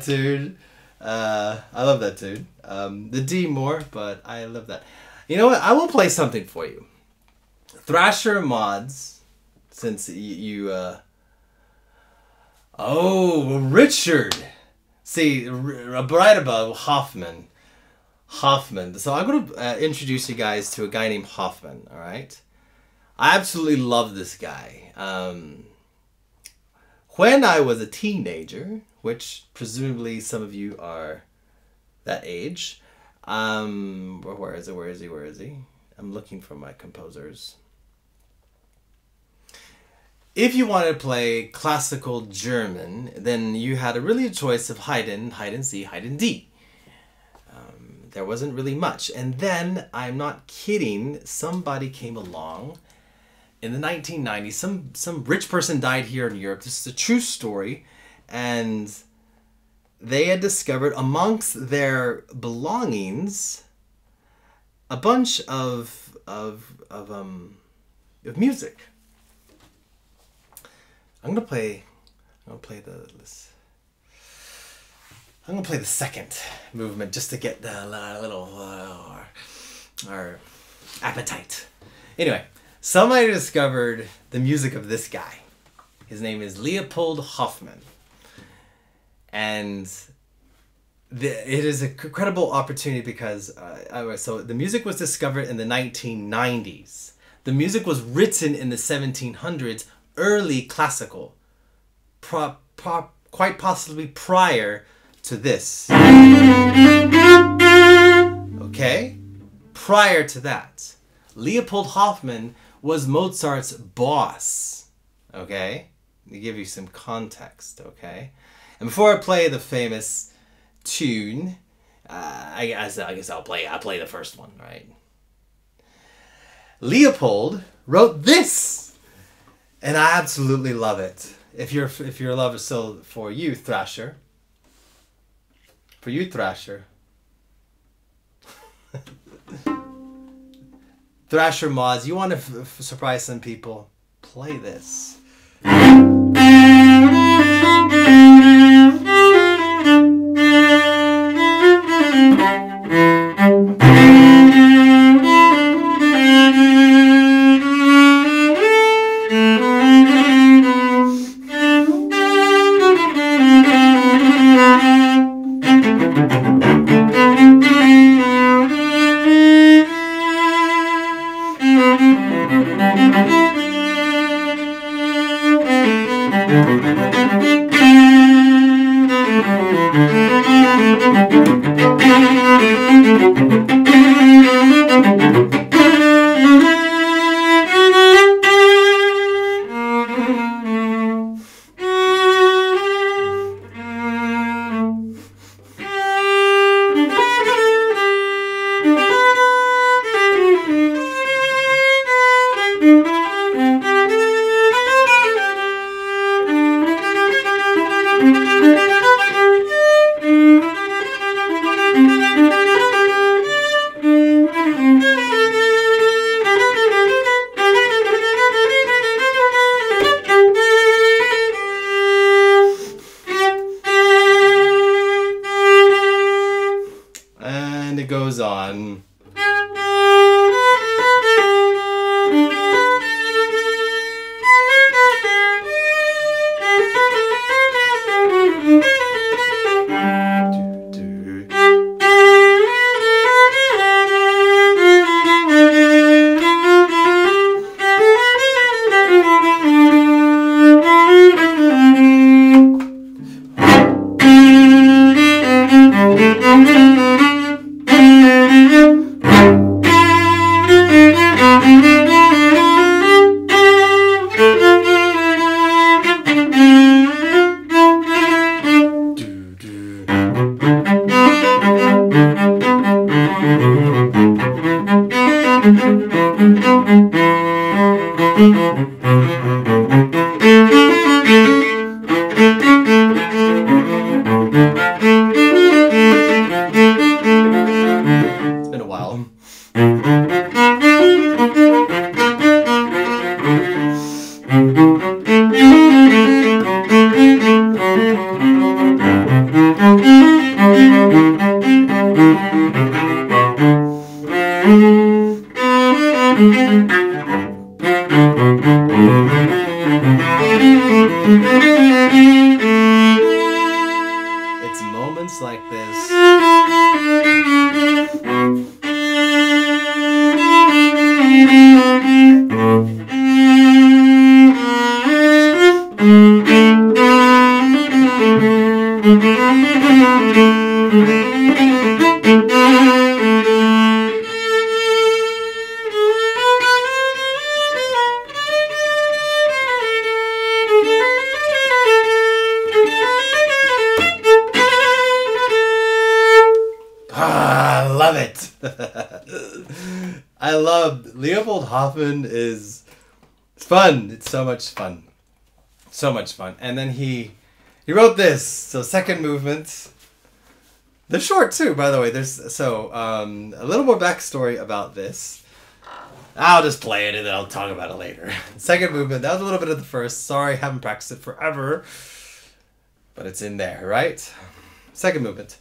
tune. Uh, I love that tune. Um, the D more, but I love that. You know what? I will play something for you. Thrasher mods, since y- you. Uh... Oh, Richard. See, right above Hoffmann. Hoffmann. So I'm going to uh, introduce you guys to a guy named Hoffmann, all right? I absolutely love this guy. Um, when I was a teenager, which presumably some of you are that age, um, where- is it? Where is he? Where is he? I'm looking for my composers. If you wanted to play classical German, then you had a really a choice of Haydn, Haydn C, Haydn D. there wasn't really much. And then, I'm not kidding, somebody came along in the 1990s. Some some rich person died here in Europe. This is a true story, and they had discovered amongst their belongings a bunch of of of um of music. I'm gonna play. I'm gonna play the this. I'm gonna play the second movement just to get the uh, little uh, our, our appetite. Anyway, somebody discovered the music of this guy. His name is Leopold Hoffmann, and the, it is a credible opportunity because uh, so the music was discovered in the 1990s. The music was written in the 1700s, early classical, pro, pro, quite possibly prior to this. Okay? Prior to that, Leopold Hoffmann was Mozart's boss. Okay? To give you some context, okay? And before I play the famous tune, uh, I, guess, I guess I'll play. I'll play the first one, right? Leopold wrote this, and I absolutely love it. If you're if you're a lover still for you, Thrasher, for you, Thrasher. <laughs> Thrasher mods, you want to surprise some people? Play this. Ah, I love it. <laughs> I love Leopold Hoffmann is fun. It's so much fun. So much fun. And then he he wrote this. So second movement. They're short too, by the way. There's so um, a little more backstory about this. I'll just play it and then I'll talk about it later. <laughs> Second movement. That was a little bit of the first. Sorry, I haven't practiced it forever, but it's in there, right? Second movement.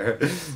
There. <laughs>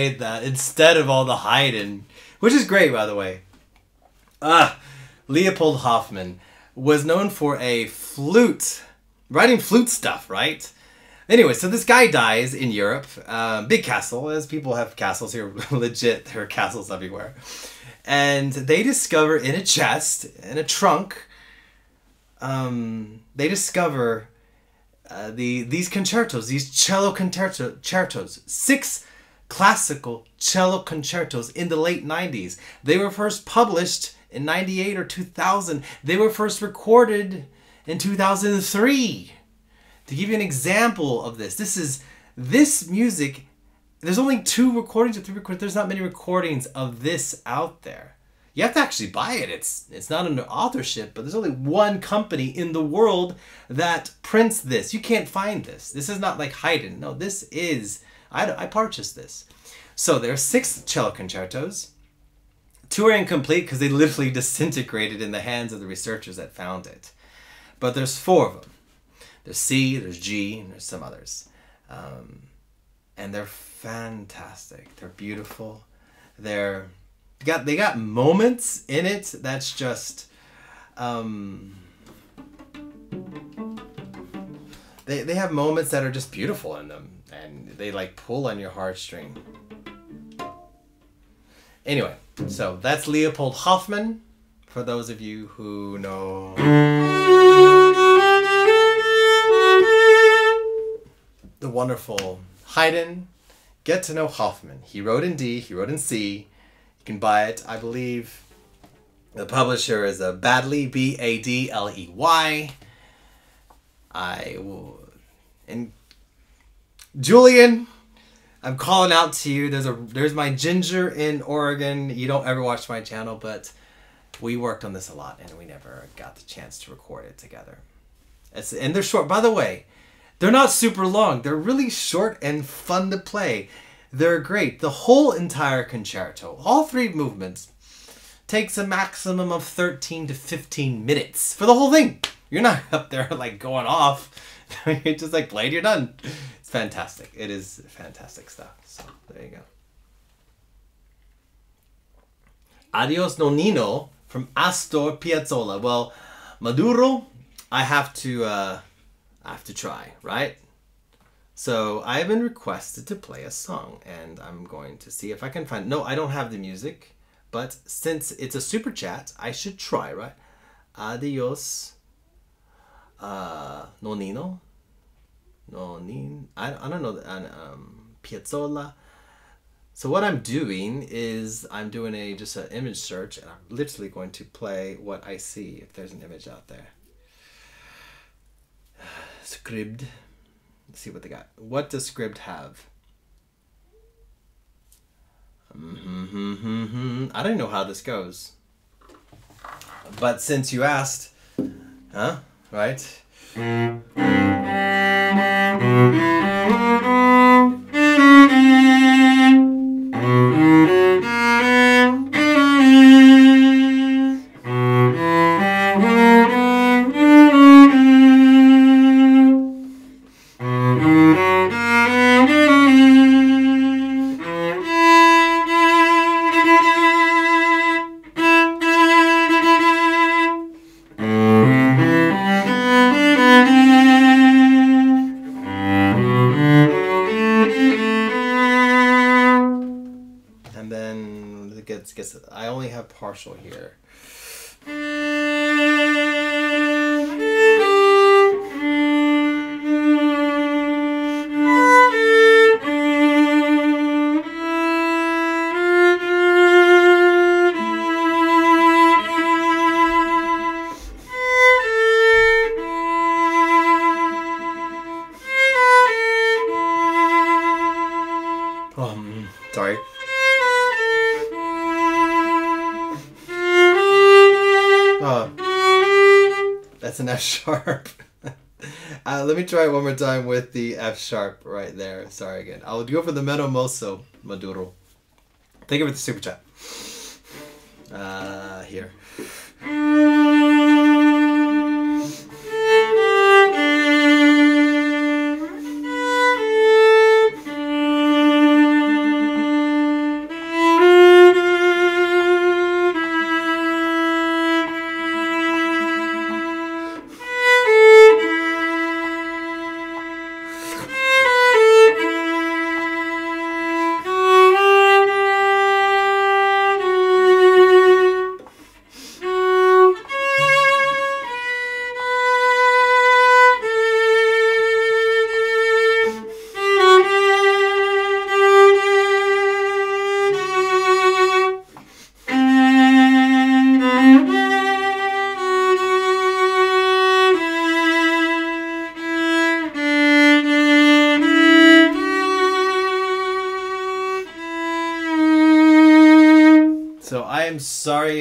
played that instead of all the Haydn, which is great, by the way. Ah, Leopold Hoffmann was known for a flute, writing flute stuff, right? Anyway, so this guy dies in Europe, uh, big castle, as people have castles here, <laughs> legit, there are castles everywhere. And they discover in a chest, in a trunk, um, they discover uh, the these concertos, these cello concerto, concertos, six classical cello concertos in the late 90s. They were first published in 98 or 2000. They were first recorded in 2003. To give you an example of this, this is this music. There's only two recordings or three recordings. There's not many recordings of this out there. You have to actually buy it. It's it's not under authorship, but there's only one company in the world that prints this. You can't find this. This is not like Haydn. No, this is I, I purchased this. So there are six cello concertos. Two are incomplete because they literally <laughs> disintegrated in the hands of the researchers that found it. But there's four of them. There's C, there's G, and there's some others. Um, and they're fantastic. They're beautiful. They're they got they got moments in it that's just um, they, they have moments that are just beautiful in them and they like pull on your heartstring. Anyway so that's leopold hoffmann for those of you who know. The wonderful haydn. Get to know hoffmann. He wrote in d he wrote in c. You can buy it. I believe. The publisher is a Badley B A D L E Y. I will and Julian, I'm calling out to you. There's a there's my ginger in Oregon. You don't ever watch my channel, but we worked on this a lot and we never got the chance to record it together. It's, and they're short. By the way, they're not super long. They're really short and fun to play. They're great. The whole entire concerto, all three movements, takes a maximum of 13 to 15 minutes for the whole thing. You're not <laughs> up there like going off. <laughs> you're just like played, you're done. Fantastic. It is fantastic stuff. So there you go. Adios Nonino from Astor Piazzolla. Well, Maduro, I have to uh, I have to try, right? So I have been requested to play a song, and I'm going to see if I can find. No, I don't have the music, but since it's a super chat, I should try, right? Adios, uh, Nonnino, Nonin. I, I don't know. Um, Piazzolla. So what I'm doing is I'm doing a just an image search, and I'm literally going to play what I see if there's an image out there. <sighs> Scribd. Let's see what they got. What does Scribd have? I don't know how this goes. But since you asked, huh? Right? Música partial here. F sharp. <laughs> uh, let me try it one more time with the F sharp right there. Sorry again. I'll go for the Meno Mosso Maduro. Thank you for the super chat. Uh, here.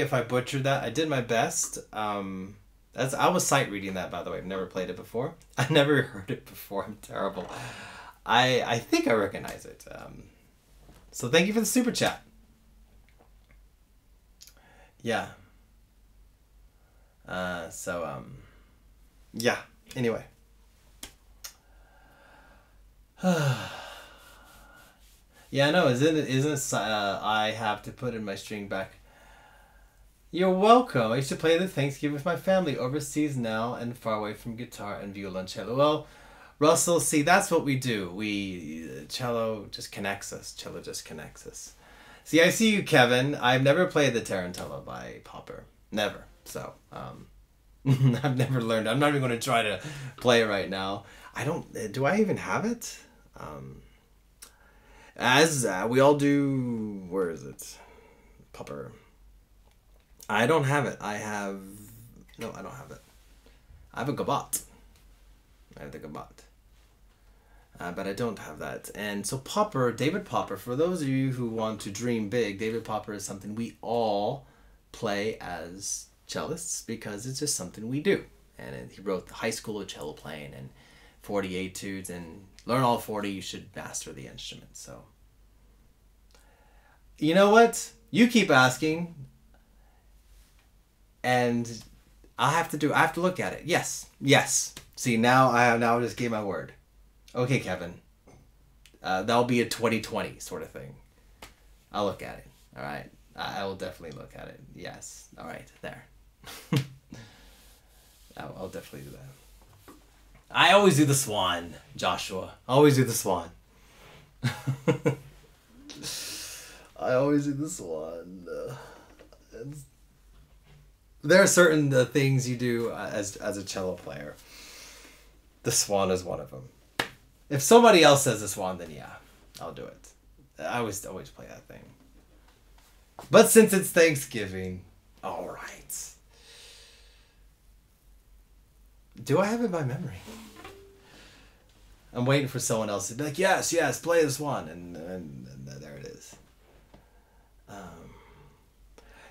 If I butchered that. I did my best. Um, that's I was sight reading that by the way. I've never played it before. <laughs> I never heard it before. I'm terrible. I I think I recognize it. Um, so thank you for the super chat. Yeah. Uh, so um, yeah. Anyway. <sighs> yeah, no, isn't it? Isn't it, uh, I have to put in my string back. You're welcome. I used to play the Thanksgiving with my family overseas now and far away from guitar and violoncello. Well, Russell, see, that's what we do. We cello just connects us. Cello just connects us. See, I see you, Kevin. I've never played the Tarantella by Popper. Never. So, um, <laughs> I've never learned. I'm not even going to try to play it right now. I don't. Do I even have it? Um, as uh, we all do. Where is it? Popper. I don't have it. I have. No, I don't have it. I have a Gavotte. I have the Gavotte. Uh, but I don't have that. And so Popper, David Popper, for those of you who want to dream big, David Popper is something we all play as cellists because it's just something we do. And he wrote the High School of Cello Playing and 40 etudes and learn all 40, you should master the instrument. So, you know what? You keep asking, and I have to do. I have to look at it. Yes, yes. See now, I have now just gave my word. Okay, Kevin. Uh, that'll be a 2020 sort of thing. I'll look at it. All right. I, I will definitely look at it. Yes. All right. There. <laughs> I'll, I'll definitely do that. I always do the swan, Joshua. I always do the swan. <laughs> I always do the swan. Uh, there are certain uh, things you do uh, as as a cello player. The swan is one of them. If somebody else says the swan, then yeah, I'll do it. I always always play that thing. But since it's Thanksgiving, all right. Do I have it by memory? I'm waiting for someone else to be like, yes, yes, play this one, and, and, and there it is. Um,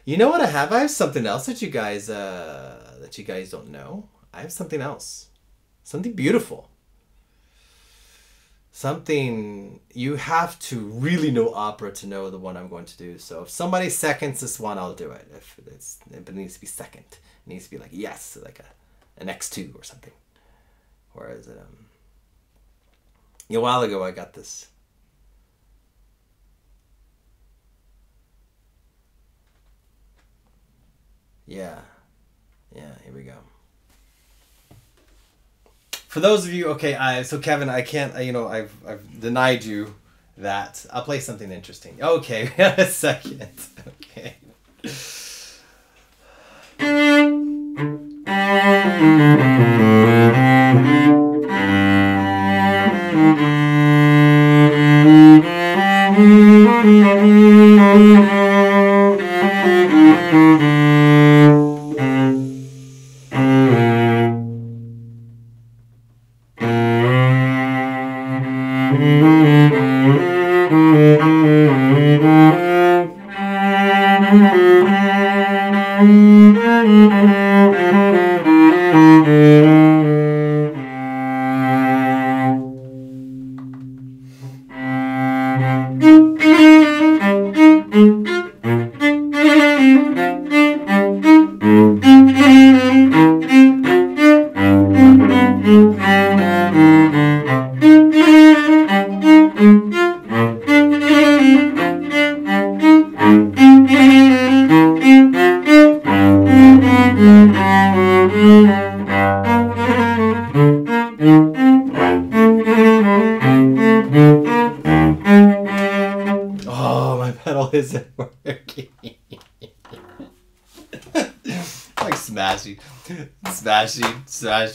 you know what I have? I have something else that you guys uh, that you guys don't know. I have something else, something beautiful. Something you have to really know opera to know the one I'm going to do. So if somebody seconds this one, I'll do it. If it's, it needs to be second, it needs to be like yes, like a an X two or something. Or is it um? A while ago, I got this. Yeah. Yeah, here we go. For those of you, okay, I so Kevin, I can't, you know, I've I've denied you that. I'll play something interesting. Okay, <laughs> a second. Okay. <laughs>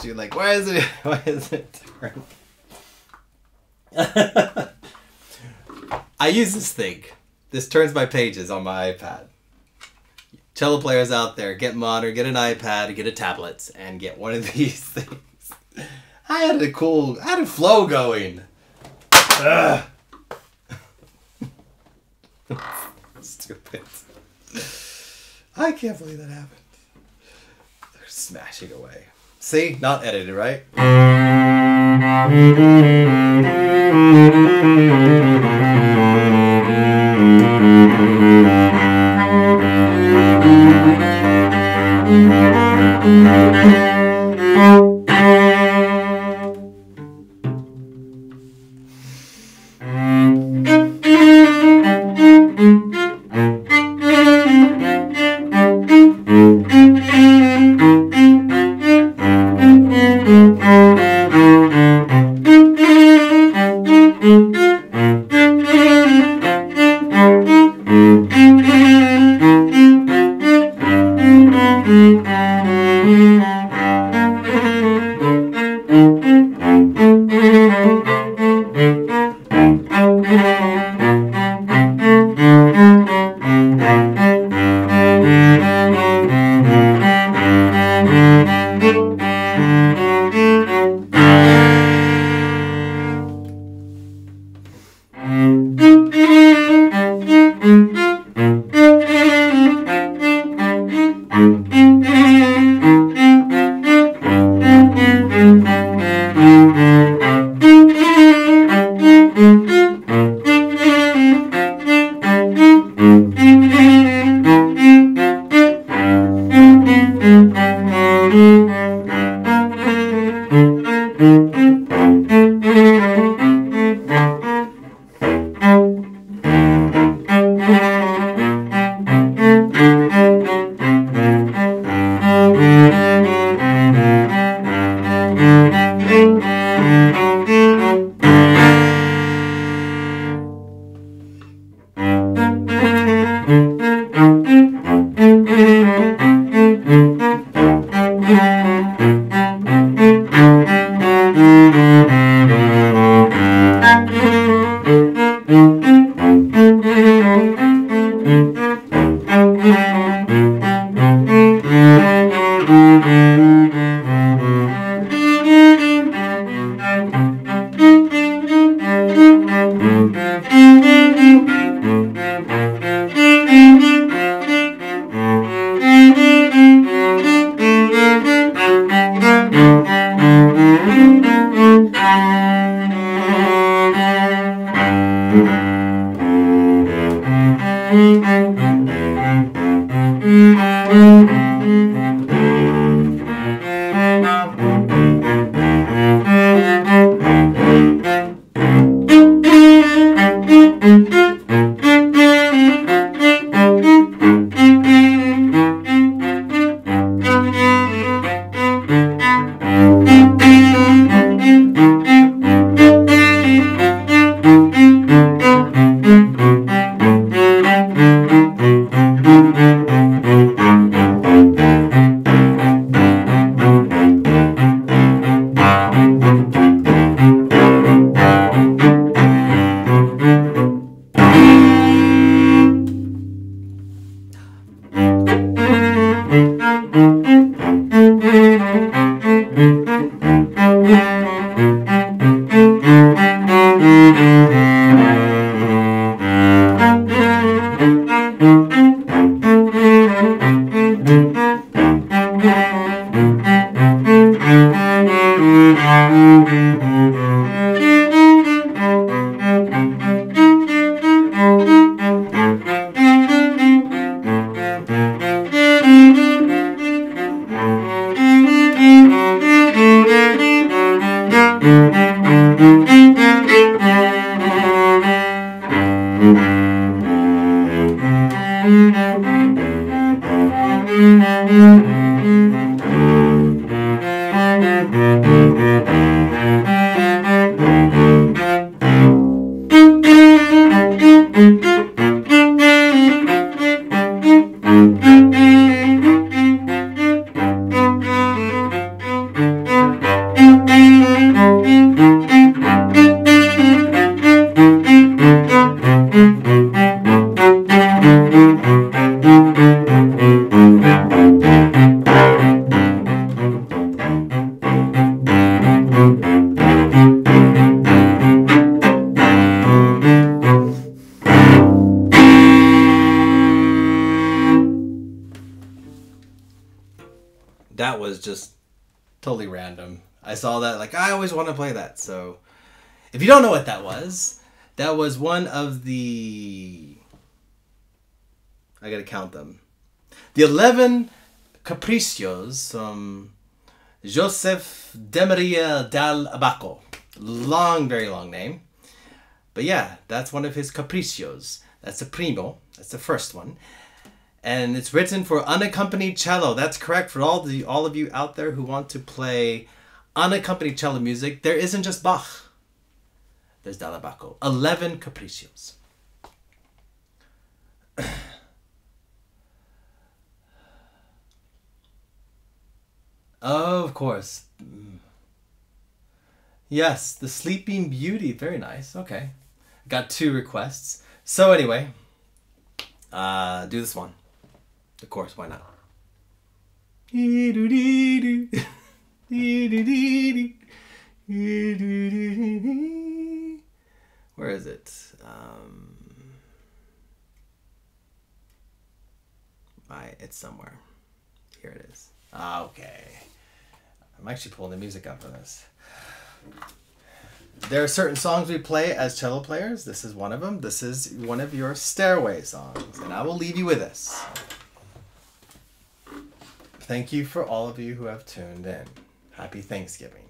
smashing. Like, why is it? <laughs> Why is it turn? I use this thing. This turns my pages on my iPad. Cello players out there, get modern, get an iPad, get a tablet, and get one of <laughs> these things. I had a cool, I had a flow going. Ugh. <laughs> Stupid. I can't believe that happened. They're smashing away. See? Not edited, right? <laughs> you don't know what that was, that was one of the I got to count them. The 11 Capriccios from Joseph Demaria dall'Abaco. Long, very long name. But yeah, that's one of his capriccios. That's the primo. That's the first one. And it's written for unaccompanied cello. That's correct for all the all of you out there who want to play unaccompanied cello music. There isn't just Bach. There's Dall'Abaco. 11 capriccios. Oh, <clears throat> of course. Yes, the Sleeping Beauty. Very nice. Okay. Got two requests. So anyway, uh, do this one. Of course, why not? <laughs> Where is it? Um, I, it's somewhere. Here it is. Okay. I'm actually pulling the music up for this. There are certain songs we play as cello players. This is one of them. This is one of your stairway songs, and I will leave you with this. Thank you for all of you who have tuned in. Happy Thanksgiving.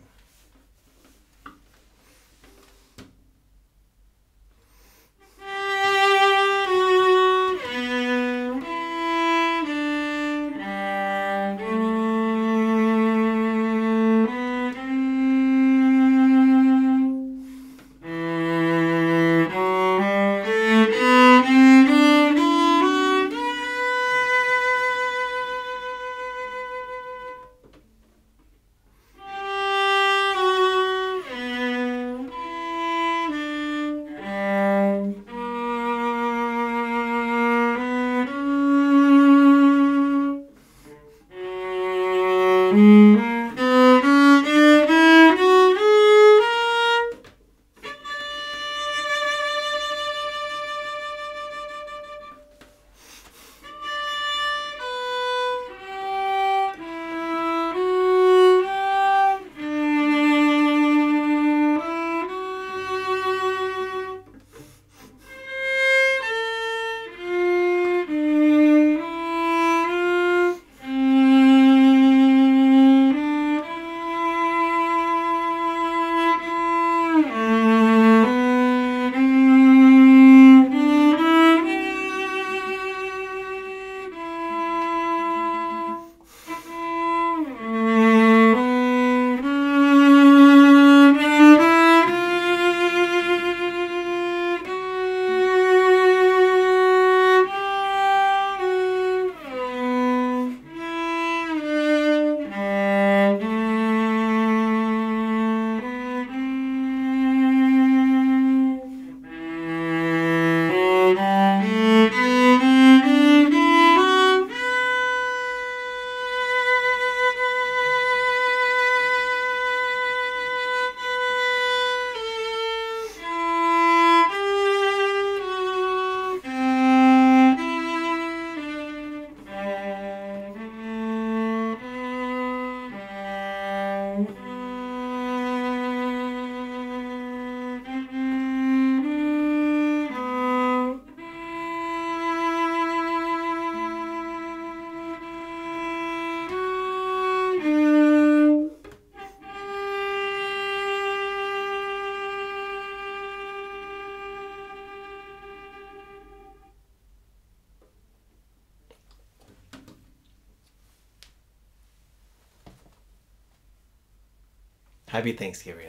Thanksgiving,